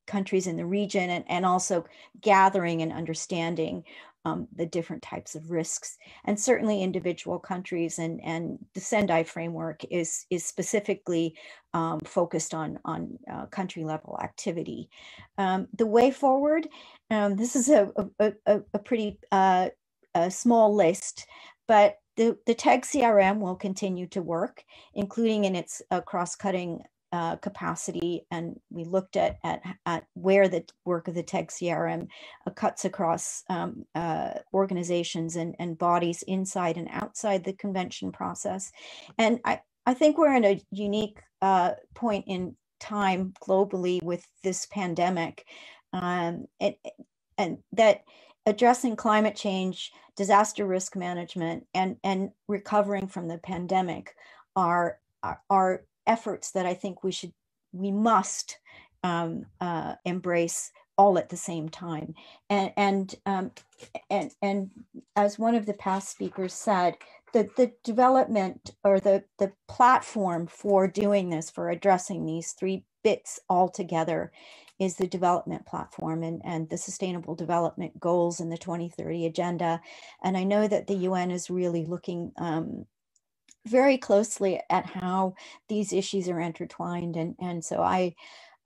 countries in the region and, and also gathering and understanding um, the different types of risks and certainly individual countries and, and the Sendai framework is, is specifically um, focused on, on uh, country level activity. Um, the way forward, um, this is a, a, a, pretty uh, a small list, but the, the TEG CRM will continue to work, including in its uh, cross-cutting uh, capacity and we looked at, at, at where the work of the TEG CRM uh, cuts across um, uh, organizations and, and bodies inside and outside the convention process. And I, I think we're in a unique uh, point in time globally with this pandemic. Um, and, and that addressing climate change, disaster risk management, and, and recovering from the pandemic are, are, are efforts that I think we should, we must um, uh, embrace all at the same time. And and um, and and as one of the past speakers said, the the development or the the platform for doing this, for addressing these three bits all together, is the development platform and and the Sustainable Development Goals and the 2030 Agenda. And I know that the UN is really looking. Um, very closely at how these issues are intertwined and and so i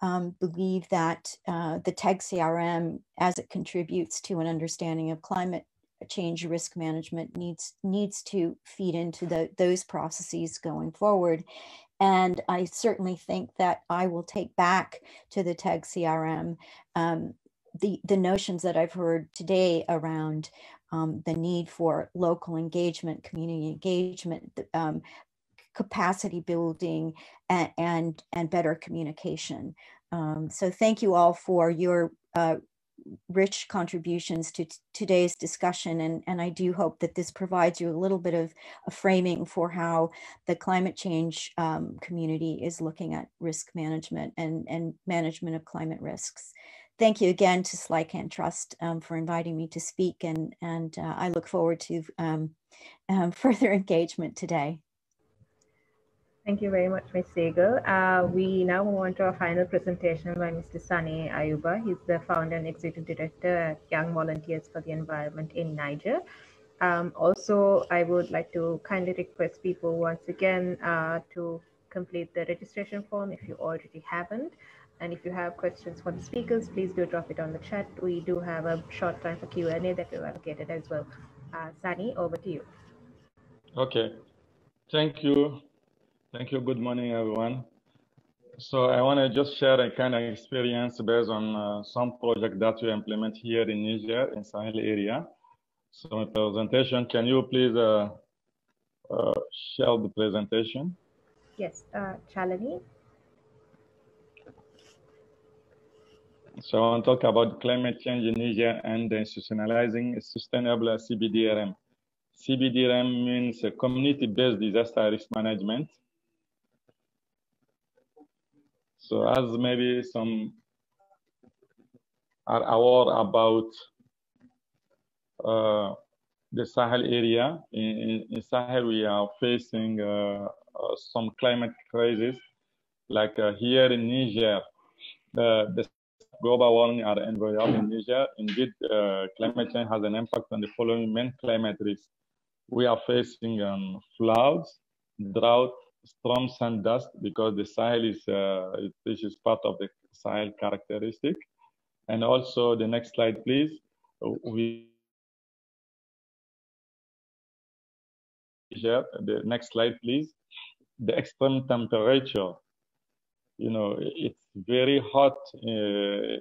um, believe that uh, the TEG CRM, as it contributes to an understanding of climate change risk management, needs needs to feed into the, those processes going forward. And I certainly think that I will take back to the TEG CRM um, the, the notions that I've heard today around um, the need for local engagement, community engagement, um, capacity building and, and, and better communication. Um, so thank you all for your uh, rich contributions to today's discussion. And, and I do hope that this provides you a little bit of a framing for how the climate change um, community is looking at risk management and, and management of climate risks. Thank you again to SLYCAN Trust um, for inviting me to speak and, and uh, I look forward to um, [laughs] um, further engagement today. Thank you very much, Ms. Siegele. Uh, we now move on to our final presentation by Mr. Sani Ayuba. He's the founder and executive director at Young Volunteers for the Environment in Niger. Um, also, I would like to kindly request people once again uh, to complete the registration form if you already haven't. And if you have questions for the speakers, please do drop it on the chat. We do have a short time for Q&A that we've allocated as well. Uh, Sani, over to you. Okay. Thank you. Thank you. Good morning, everyone. So I want to just share a kind of experience based on uh, some project that we implement here in Niger, in Sahel area. So my presentation, can you please uh, uh, share the presentation? Yes, uh, Chalani. So I want to talk about climate change in Niger and institutionalizing sustainable CBDRM. CBDRM means community-based disaster risk management. So as maybe some are aware about uh, the Sahel area, in, in, Sahel we are facing uh, uh, some climate crisis. Like uh, here in Niger, the global warming are involved in. Indeed, uh, climate change has an impact on the following main climate risks. We are facing um, floods, drought, storms and dust because the Sahel is uh, this is part of the Sahel characteristic. And also the next slide, please. We the next slide, please. The extreme temperature. You know, it's very hot uh,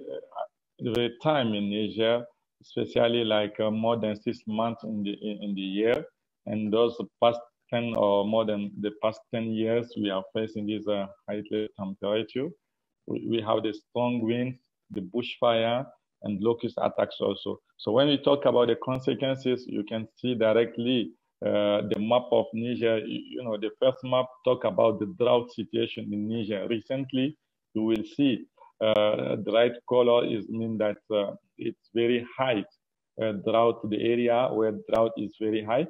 the time in Asia, especially like uh, more than six months in the in the year. And those past 10 or more than the past 10 years, we are facing this uh, high temperature. We, have the strong winds, the bushfire, and locust attacks also. So when we talk about the consequences, you can see directly uh, the map of Niger. You know, the first map talk about the drought situation in Niger. Recently, you will see uh, the right color is mean that uh, it's very high uh, drought, the area where drought is very high.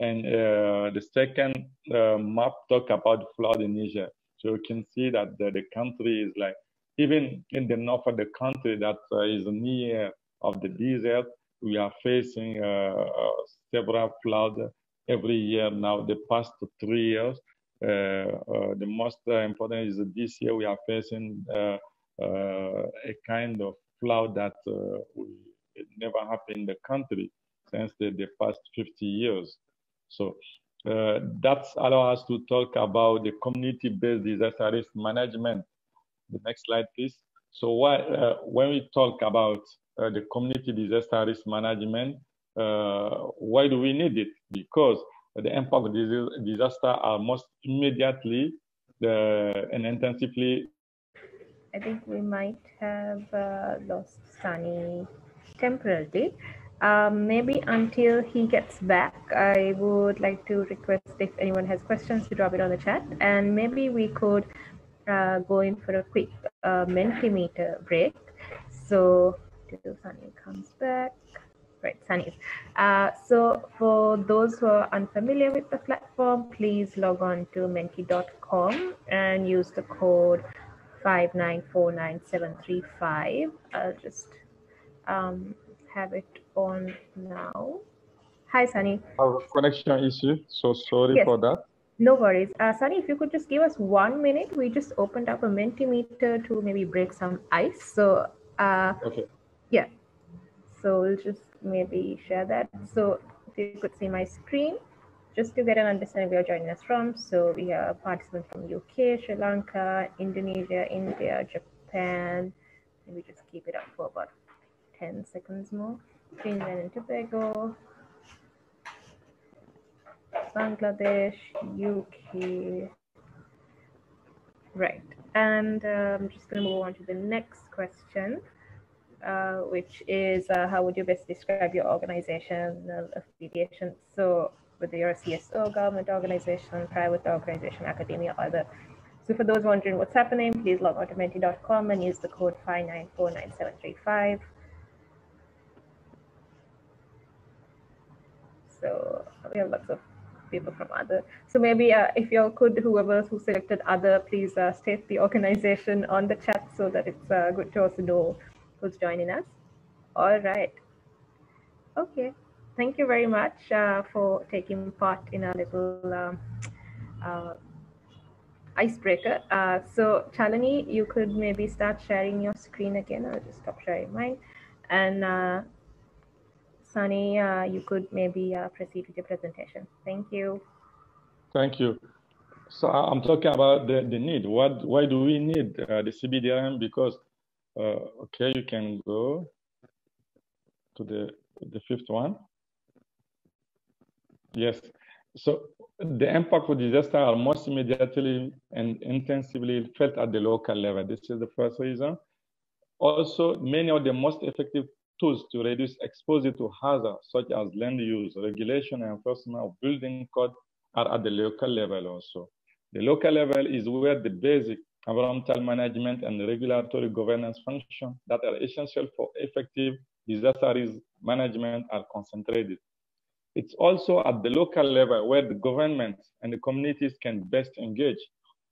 And uh, the second uh, map talk about flood in Niger. So you can see that the, the, country is like, even in the north of the country that uh, is near of the desert, we are facing uh, uh, several floods every year now, the past three years. Uh, the most important is this year we are facing a kind of flood that never happened in the country since the, the past 50 years. So uh, that's allow us to talk about the community-based disaster risk management. The next slide, please. So why, uh, when we talk about uh, the community disaster risk management, uh, why do we need it? Because the impact of disaster are most immediately and intensively. I think we might have uh, lost Sani temporarily. Um, maybe until he gets back, I would like to request if anyone has questions to drop it on the chat, and maybe we could uh, go in for a quick uh, Mentimeter break. So, till Sani comes back. Right, Sani. Uh, so, for those who are unfamiliar with the platform, please log on to menti.com and use the code 5949735. I'll just um, have it on now. Hi, Sani. Our connection issue. So sorry yes. for that. No worries. Uh, Sani, if you could just give us one minute, we just opened up a Mentimeter to maybe break some ice. So, uh, okay. Yeah. So we'll just maybe share that. So if you could see my screen, just to get an understanding where you're joining us from. So we have participants from UK, Sri Lanka, Indonesia, India, Japan. And we just keep it up for about 10 seconds more. Trinidad and Tobago, Bangladesh, UK. Right, and I'm just going to move on to the next question, uh, which is uh, how would you best describe your organizational affiliation? So whether you're a CSO, government organization, private organization, academia, or other. So for those wondering what's happening, please log on to menti.com and use the code 5949735. So we have lots of people from other. So maybe uh, if you all could, whoever who selected other, please uh, state the organization on the chat so that it's uh, good to also know who's joining us. All right. Okay. Thank you very much uh, for taking part in a little um, uh, icebreaker. Uh, so Chalani, you could maybe start sharing your screen again. I'll just stop sharing mine. And Sani, uh, you could maybe uh, proceed with your presentation. Thank you. Thank you. So I'm talking about the, the need. What, why do we need uh, the CBDRM? Because, uh, okay, you can go to the, the fifth one. Yes. So the impact of disaster are most immediately and intensively felt at the local level. This is the first reason. Also, many of the most effective tools to reduce exposure to hazards such as land use, regulation, and enforcement of building code are at the local level also. The local level is where the basic environmental management and regulatory governance functions that are essential for effective disaster risk management are concentrated. It's also at the local level where the governments and the communities can best engage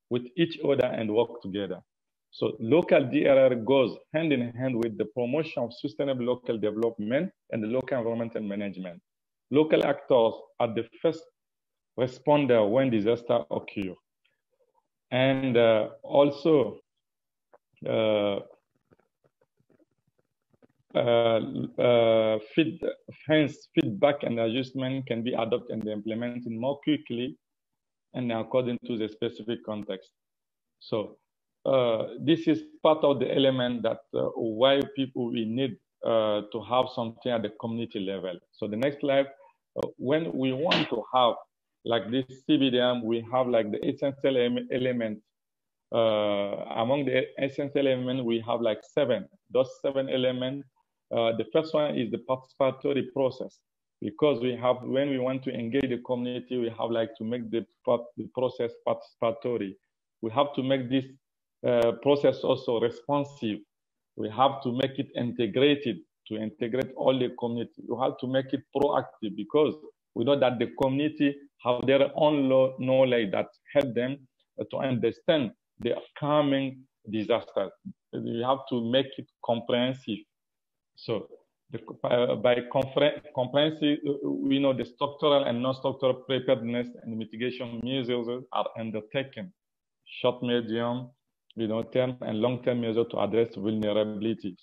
with each other and work together. So local DRR goes hand in hand with the promotion of sustainable local development and the local environmental management. Local actors are the first responder when disaster occur. And uh, also, uh, uh, uh, feed, hence feedback and adjustment can be adopted and implemented more quickly and according to the specific context. So uh, this is part of the element that uh, why people we need to have something at the community level. So the next slide, when we want to have like this CBDM, we have like the essential element. Uh, among the essential elements, we have like seven. Those seven elements. the first one is the participatory process because we have when we want to engage the community, we have like to make the, the process participatory. We have to make this uh, process also responsive. We have to make it integrated to integrate all the community. You have to make it proactive because we know that the community have their own knowledge that help them to understand the coming disaster. You have to make it comprehensive. So the, uh, by comprehensive, we know the structural and non-structural preparedness and mitigation measures are undertaken. Short, medium, you know, term and long-term measures to address vulnerabilities.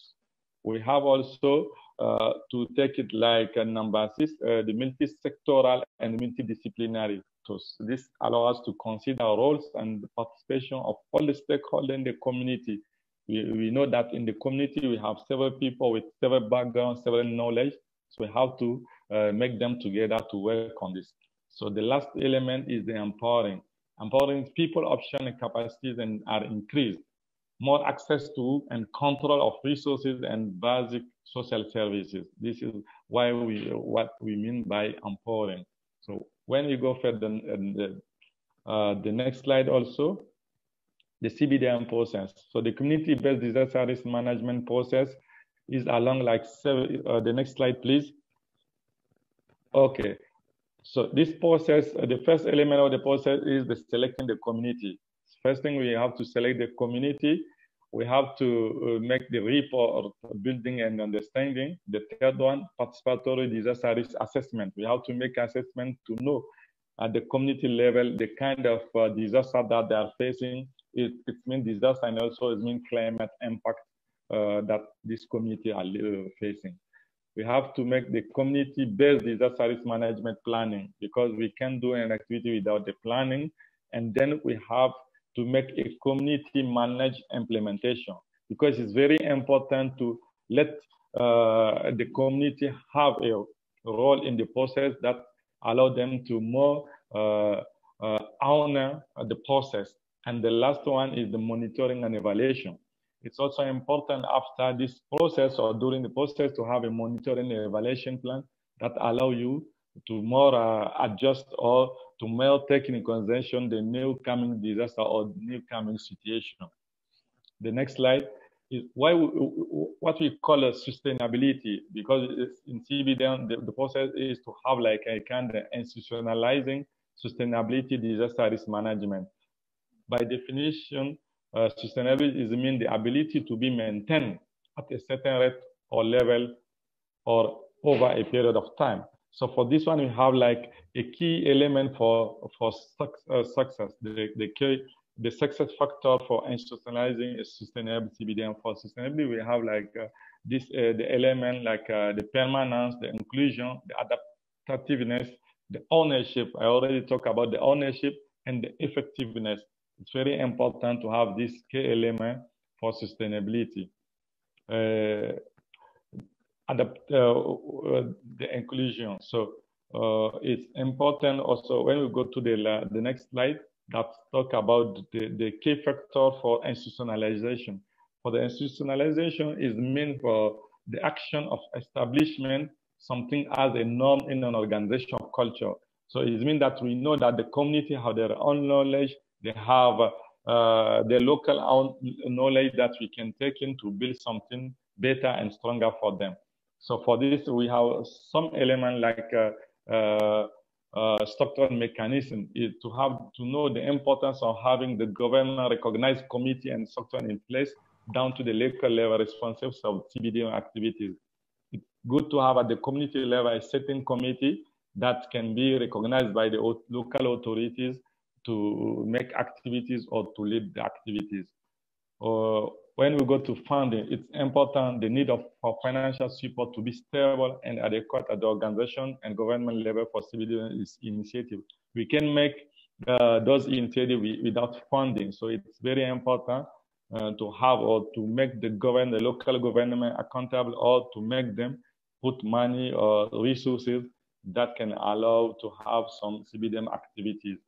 We have also uh, to take it like a number six, uh, the multi-sectoral and multidisciplinary tools. This allows us to consider roles and the participation of all the stakeholders in the community. We, we know that in the community, we have several people with several backgrounds, several knowledge. So we have to uh, make them together to work on this. So the last element is the empowering. Empowering people, options, and capacities and are increased. More access to and control of resources and basic social services. This is why we what we mean by empowering. So when we go further, the, uh, the next slide also, the CBDM process. So the community-based disaster risk management process is along like seven, uh, the next slide, please. Okay, so this process, uh, the first element of the process is the selecting the community. First thing we have to select the community. We have to uh, make the report building and understanding. The third one, participatory disaster risk assessment. We have to make assessment to know at the community level the kind of uh, disaster that they are facing. It, it means disaster and also it means climate impact uh, that this community are facing. We have to make the community-based disaster risk management planning because we can't do an activity without the planning. And then we have to make a community managed implementation because it's very important to let uh, the community have a role in the process that allow them to more uh, uh, honor the process. And the last one is the monitoring and evaluation. It's also important after this process or during the process to have a monitoring and evaluation plan that allow you to more uh, adjust or to more take in consideration the new coming disaster or new coming situation. The next slide is why we, what we call a sustainability because in CBDM the, the process is to have like a kind of institutionalizing sustainability disaster risk management. By definition, uh, sustainability is mean the ability to be maintained at a certain rate or level or over a period of time. So for this one, we have like a key element for for uh, success. The, the key the success factor for institutionalizing a sustainable CBDM for sustainability, we have like uh, this uh, the element like uh, the permanence, the inclusion, the adaptativeness, the ownership. I already talked about the ownership and the effectiveness. It's very important to have this key element for sustainability. Uh, uh, the inclusion. So uh, it's important also when we go to the, the next slide that talk about the, the key factor for institutionalization. For the institutionalization is meant for the action of establishment something as a norm in an organization culture. So it means that we know that the community have their own knowledge, they have uh, the local knowledge that we can take in to build something better and stronger for them. So for this, we have some element like uh, uh, uh, structural mechanism is to have to know the importance of having the government recognized committee and structure in place down to the local level responsible of CBD activities. It's good to have at the community level a certain committee that can be recognized by the local authorities to make activities or to lead the activities. Uh, when we go to funding, it's important the need of for financial support to be stable and adequate at the organization and government level for civil initiative. We can make uh, those initiatives without funding. So it's very important uh, to have or to make the government, the local government accountable or to make them put money or resources that can allow to have some CBDM activities.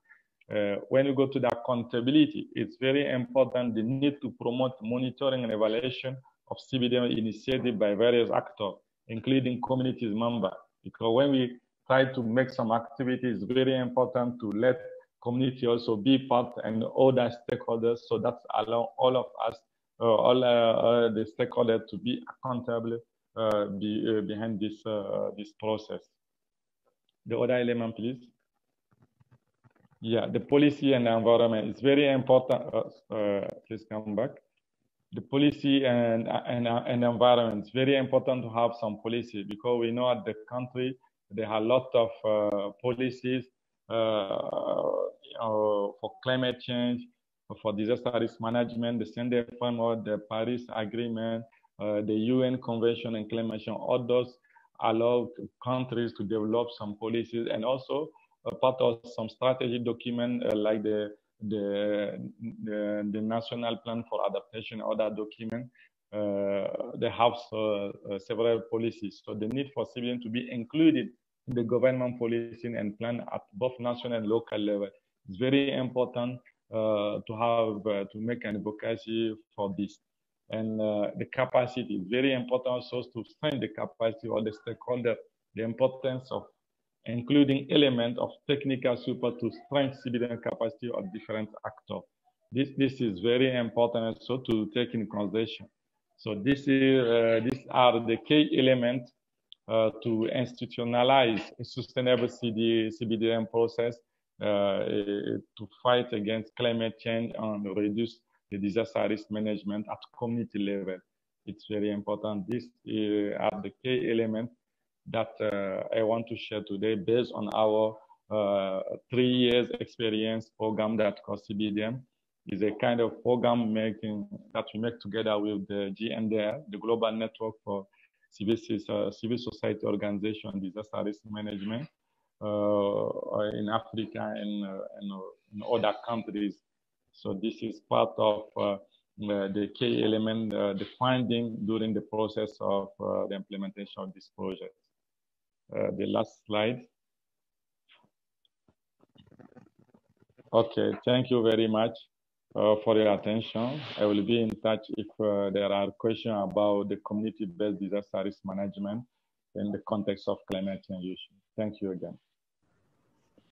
Uh, when you go to the accountability, it's very important the need to promote monitoring and evaluation of CBDM initiative by various actors, including communities member. Because when we try to make some activities, it's very important to let community also be part and other stakeholders. So that's allow all of us, uh, all uh, uh the stakeholders to be accountable uh, be, uh, behind this, this process. The other element, please. Yeah, the policy and the environment is very important. Uh, uh, please come back. The policy and and and environment is very important to have some policy because we know at the country there are a lot of uh, policies uh, for climate change, for disaster risk management, the Sendai framework, the Paris Agreement, uh, the UN Convention on Climate Change. All those allow countries to develop some policies and also part of some strategy document like the, the, the, the, National Plan for Adaptation, other document. they have several policies. So the need for civilians to be included in the government policy and plan at both national and local level. It's very important uh, to have uh, to make an advocacy for this. And uh, the capacity is very important also to strengthen the capacity of the stakeholder, the importance of including element of technical support to strengthen civilian capacity of different actors. This, this is very important also to take in consideration. So this is, uh, these are the key elements uh, to institutionalize a sustainable CD, CBDM process uh, to fight against climate change and reduce the disaster risk management at community level. It's very important. These uh, are the key elements that uh, I want to share today based on our uh, three years experience program that called CBDM is a kind of program making that we make together with the GNDR, the Global Network for Civil, uh, Civil Society Organization Disaster Risk Management uh, in Africa and, uh, in other countries. So this is part of uh, the key element, the finding during the process of the implementation of this project. The last slide. Okay, thank you very much uh, for your attention. I will be in touch if uh, there are questions about the community-based disaster risk management in the context of climate change issues. Thank you again.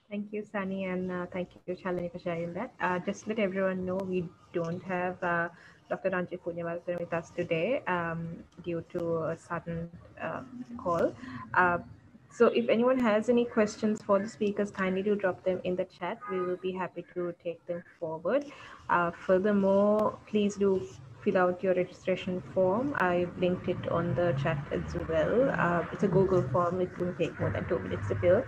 Thank you, Sani, and uh, thank you, Shalini, for sharing that. Uh, just let everyone know we don't have uh, Dr. Ranjit Punyavarathan with us today um, due to a sudden um, call. So if anyone has any questions for the speakers, kindly do drop them in the chat. We will be happy to take them forward. Uh, furthermore, please do fill out your registration form. I've linked it on the chat as well. Uh, it's a Google form. It won't take more than two minutes to fill.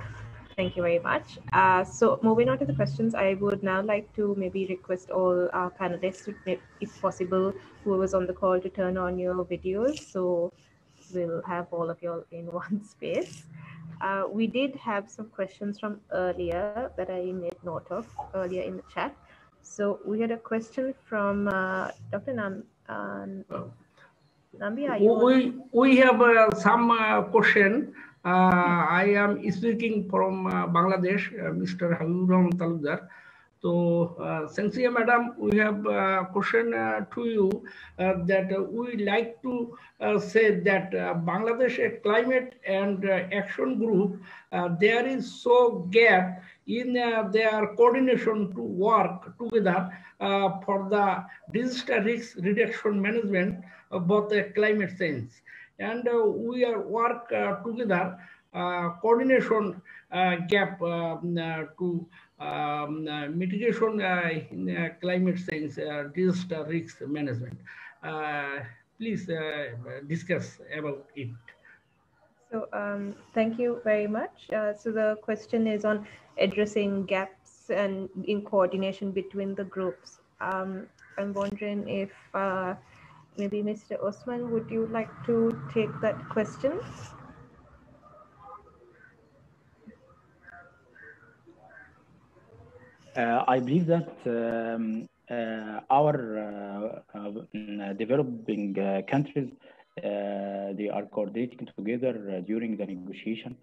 Thank you very much. Uh, so moving on to the questions, I would now like to maybe request all our panelists, if possible, whoever's on the call to turn on your videos. So we'll have all of y'all in [laughs] one space. Uh, we did have some questions from earlier that I made note of earlier in the chat. So we had a question from uh, Dr. Nam, uh, Nambi. We, we have uh, some uh, question uh, I am speaking from uh, Bangladesh, uh, Mr. Habibur Talukdar. So, uh, Sensia Madam, we have a question uh, to you uh, that uh, we like to say that Bangladesh Climate and Action Group, there is so gap in their coordination to work together for the disaster risk reduction management both the climate change. And uh, we are work uh, together uh, coordination gap to um, mitigation in climate change disaster risk management. please discuss about it. So um, thank you very much. Uh, so the question is on addressing gaps and in coordination between the groups. Um, I'm wondering if uh, maybe Mr. Osman, would you like to take that question? I believe that um, uh, our uh, uh developing uh, countries, uh, they are coordinating together during the negotiation,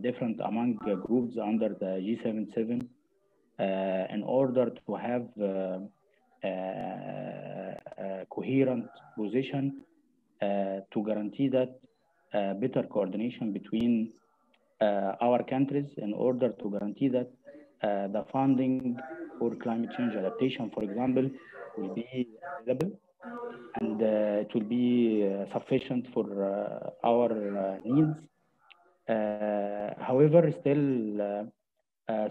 different among groups under the G77 in order to have a coherent position uh, to guarantee that uh, better coordination between uh, our countries in order to guarantee that the funding for climate change adaptation, for example, will be available and uh, it will be uh, sufficient for uh, our needs. however, still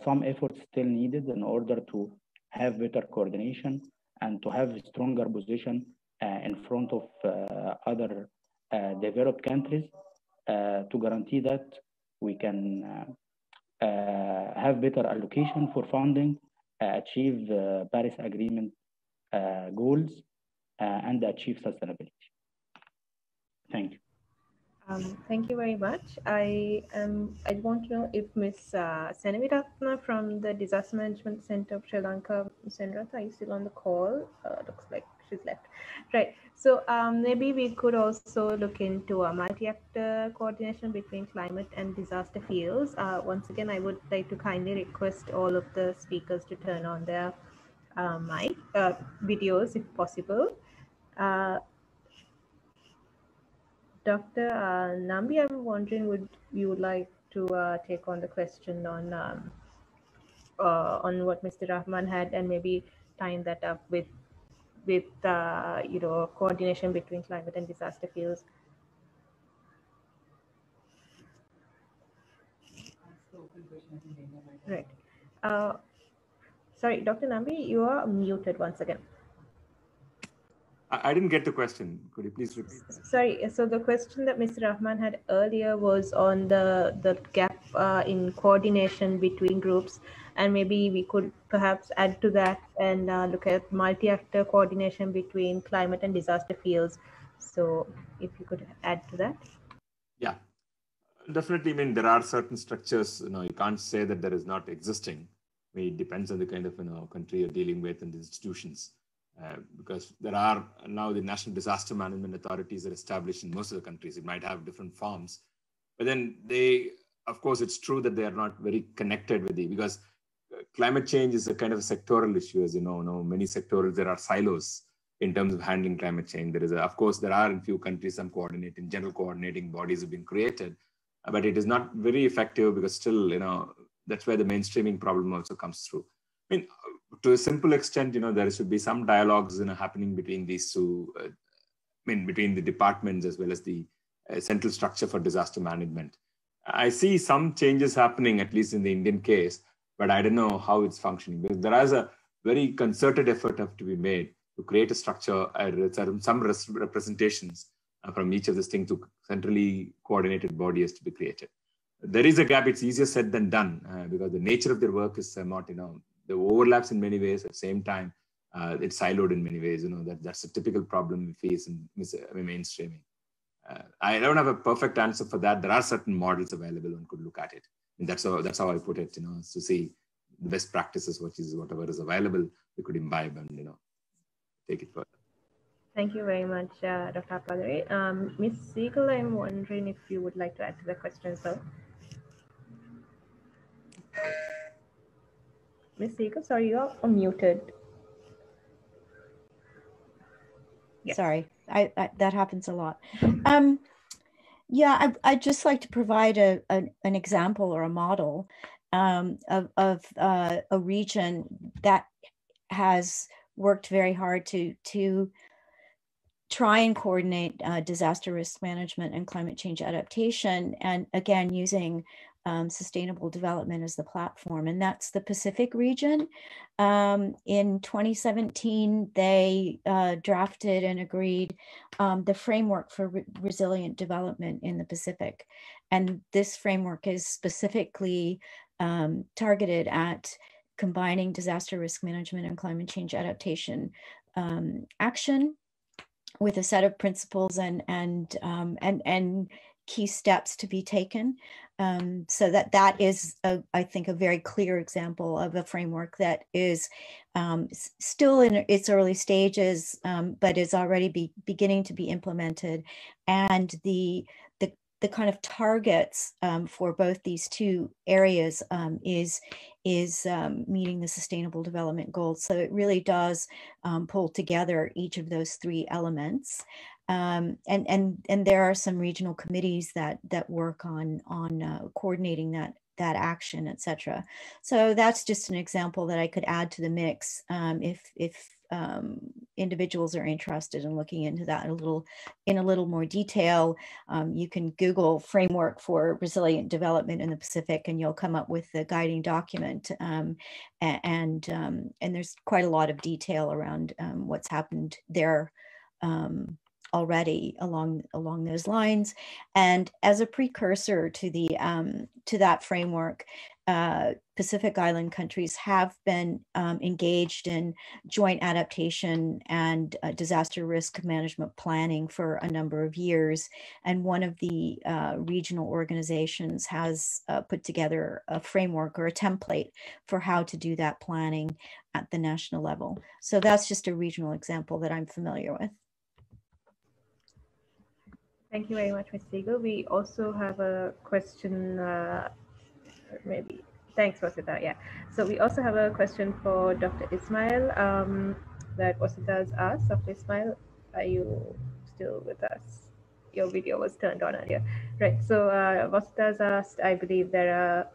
some efforts still needed in order to have better coordination and to have a stronger position uh, in front of uh, other uh, developed countries to guarantee that we can have better allocation for funding, achieve the Paris Agreement goals, and achieve sustainability. Thank you. Um, thank you very much. I um, I want to know if Ms. Uh, Seneviratne from the Disaster Management Center of Sri Lanka, Seneviratne, are you still on the call? Uh, looks like she's left. Right. So um, maybe we could also look into a multi-actor coordination between climate and disaster fields. Uh, once again, I would like to kindly request all of the speakers to turn on their uh, mic uh, videos if possible. Uh, Dr. Uh, Nambi, I'm wondering, would you like to uh, take on the question on um, on what Mr. Rahman had, and maybe tying that up with with uh, you know coordination between climate and disaster fields? Right. Uh, sorry, Dr. Nambi, you are muted once again. I, didn't get the question. Could you please repeat? Sorry, so the question that Mr. Rahman had earlier was on the, the gap uh, in coordination between groups. And maybe we could perhaps add to that and uh, look at multi-actor coordination between climate and disaster fields. So if you could add to that. Yeah, definitely. I mean, there are certain structures, you know, you can't say that there is not existing. I mean, it depends on the kind of, you know, country you're dealing with and the institutions. Uh, because there are now the national disaster management authorities are established in most of the countries. It might have different forms, but then they, of course, it's true that they are not very connected with the because climate change is a kind of a sectoral issue, as you know. know many sectorals there are silos in terms of handling climate change. There is, a, of course, there are in few countries some coordinating, general coordinating bodies have been created, but it is not very effective because still, you know, that's where the mainstreaming problem also comes through. I mean, to a simple extent, you know, there should be some dialogues you know, happening between these two, uh, I mean, between the departments as well as the uh, central structure for disaster management. I see some changes happening, at least in the Indian case, but I don't know how it's functioning because there is a very concerted effort have to be made to create a structure, uh, some representations uh, from each of these things to centrally coordinated body has to be created. There is a gap. It's easier said than done uh, because the nature of their work is not, you know, the overlaps in many ways. At the same time, uh, it's siloed in many ways. You know that that's a typical problem we face in mainstreaming. Uh, I don't have a perfect answer for that. There are certain models available. One could look at it, and that's how that's how I put it. You know, to see the best practices, which is whatever is available, we could imbibe and you know take it further. Thank you very much, uh, Dr. Padre. Um, Ms. Siegele, I'm wondering if you would like to add to the question as well. Miss Seeger, sorry, you're muted. Sorry, I, I, that happens a lot. [laughs] Um, yeah, I, I'd just like to provide a, a an example or a model um, of, of uh, a region that has worked very hard to to try and coordinate uh, disaster risk management and climate change adaptation and again using um, sustainable development as the platform, and that's the Pacific region. Um, in 2017, they uh, drafted and agreed um, the framework for re resilient development in the Pacific. And this framework is specifically um, targeted at combining disaster risk management and climate change adaptation um, action with a set of principles and and um, and and key steps to be taken. Um, so that that is, a, I think, a very clear example of a framework that is um, still in its early stages, um, but is already be, beginning to be implemented, and the the the kind of targets um, for both these two areas um, is is um, meeting the sustainable development goals. So it really does pull together each of those three elements um, and and and there are some regional committees that that work on on uh, coordinating that that action, etc. So that's just an example that I could add to the mix um, if if um, individuals are interested in looking into that a little in a little more detail. Um, you can Google framework for resilient development in the Pacific, and you'll come up with the guiding document. Um, and um, and there's quite a lot of detail around um, what's happened there. Um, already along along those lines. And as a precursor to the um, to that framework, uh, Pacific Island countries have been um, engaged in joint adaptation and uh, disaster risk management planning for a number of years. And one of the uh, regional organizations has uh, put together a framework or a template for how to do that planning at the national level. So that's just a regional example that I'm familiar with. Thank you very much, Ms. Siegele. We also have a question uh, maybe. Thanks, Vositha. Yeah. So we also have a question for Dr. Ismail um, that Vositha's asked. Dr. Ismail, are you still with us? Your video was turned on earlier. Right. So uh, Vositha's asked, I believe there are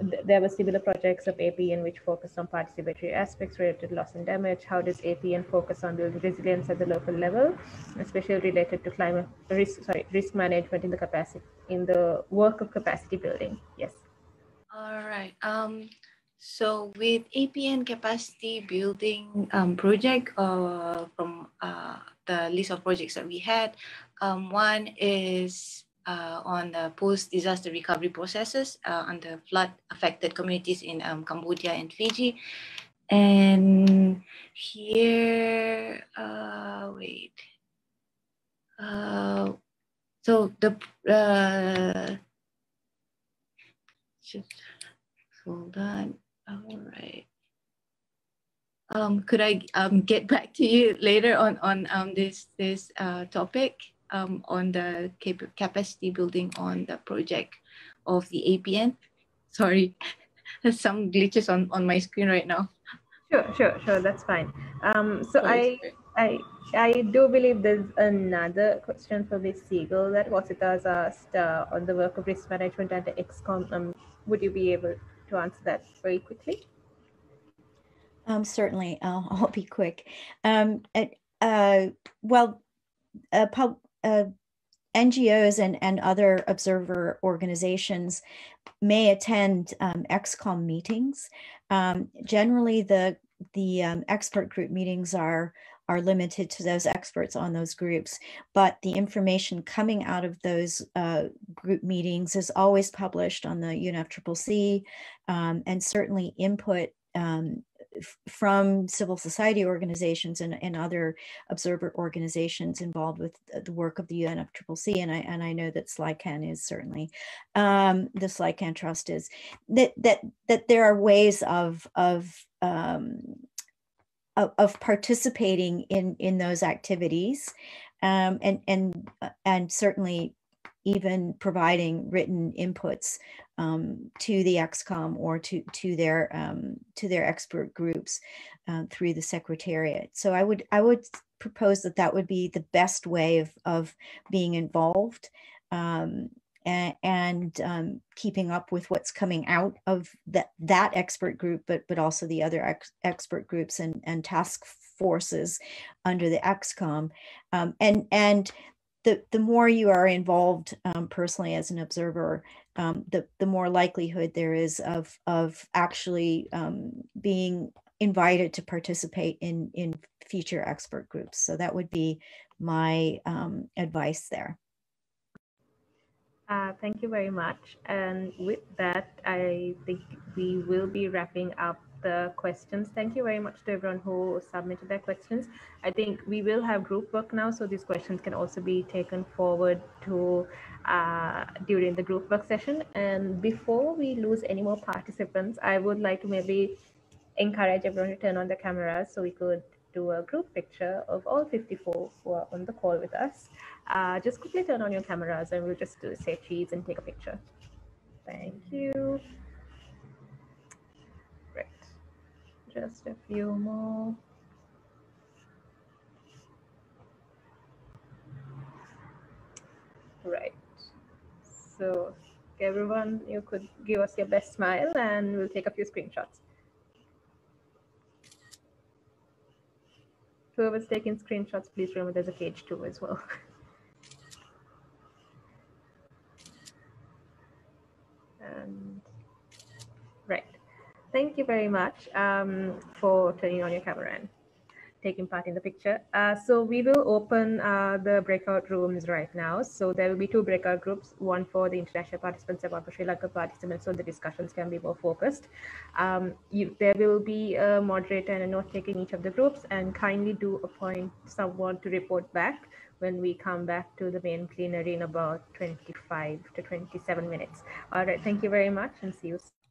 there were similar projects of APN which focused on participatory aspects related to loss and damage. How does APN focus on building resilience at the local level, especially related to climate risk, sorry, risk management in the capacity in the work of capacity building? Yes. All right. Um, so with APN capacity building um, project uh, from uh, the list of projects that we had, um, one is uh, on the post-disaster recovery processes uh, on the flood-affected communities in um, Cambodia and Fiji. And here, uh, wait. Uh, so the uh, just hold on. All right. Um, could I um, get back to you later on on um, this this uh, topic um, on the cap capacity building on the project of the APN? [laughs] Sorry, [laughs] there's some glitches on on my screen right now. Sure, sure, sure. That's fine. Um, so I I I do believe there's another question for Ms. Siegele that Vositha's asked uh, on the work of risk management at the ExCom. Um, would you be able to answer that very quickly? Um, certainly, I'll, [laughs] I'll be quick. Um, uh, well, uh, pub, uh, NGOs and, and other observer organizations may attend um, ExCom meetings. Um, generally, the the um, expert group meetings are are limited to those experts on those groups, but the information coming out of those uh, group meetings is always published on the UNFCCC, um, and certainly input um, from civil society organizations and, and other observer organizations involved with the work of the UNFCCC, and I and I know that SLYCAN is certainly um, the SLYCAN Trust is that that that there are ways of of um, of, participating in in those activities, um, and and uh, and certainly even providing written inputs um, to the ExCom or to to their um, to their expert groups uh, through the secretariat. So I would I would propose that that would be the best way of of being involved. Um, and, and um, keeping up with what's coming out of that that expert group, but but also the other ex expert groups and and task forces under the ExCom, um, and and the, the more you are involved um, personally as an observer, um, the, the more likelihood there is of, of actually um, being invited to participate in, in future expert groups. So that would be my um, advice there. Uh, thank you very much. And with that, I think we will be wrapping up the questions. Thank you very much to everyone who submitted their questions. I think we will have group work now, so these questions can also be taken forward to uh, during the group work session. And before we lose any more participants, I would like to maybe encourage everyone to turn on the cameras so we could do a group picture of all 54 who are on the call with us. Uh, just quickly turn on your cameras and we'll just do say cheese and take a picture. Thank you. Just a few more. Right. So everyone, you could give us your best smile and we'll take a few screenshots. Whoever's taking screenshots, please remember there's a page two as well. [laughs] and Thank you very much um, for turning on your camera. And taking part in the picture. Uh, so we will open uh, the breakout rooms right now. So there will be two breakout groups, one for the international participants and one for Sri Lanka participants, so the discussions can be more focused. Um, you, there will be a moderator and a note taking each of the groups and kindly do appoint someone to report back when we come back to the main plenary in about 25 to 27 minutes. All right, thank you very much and see you soon.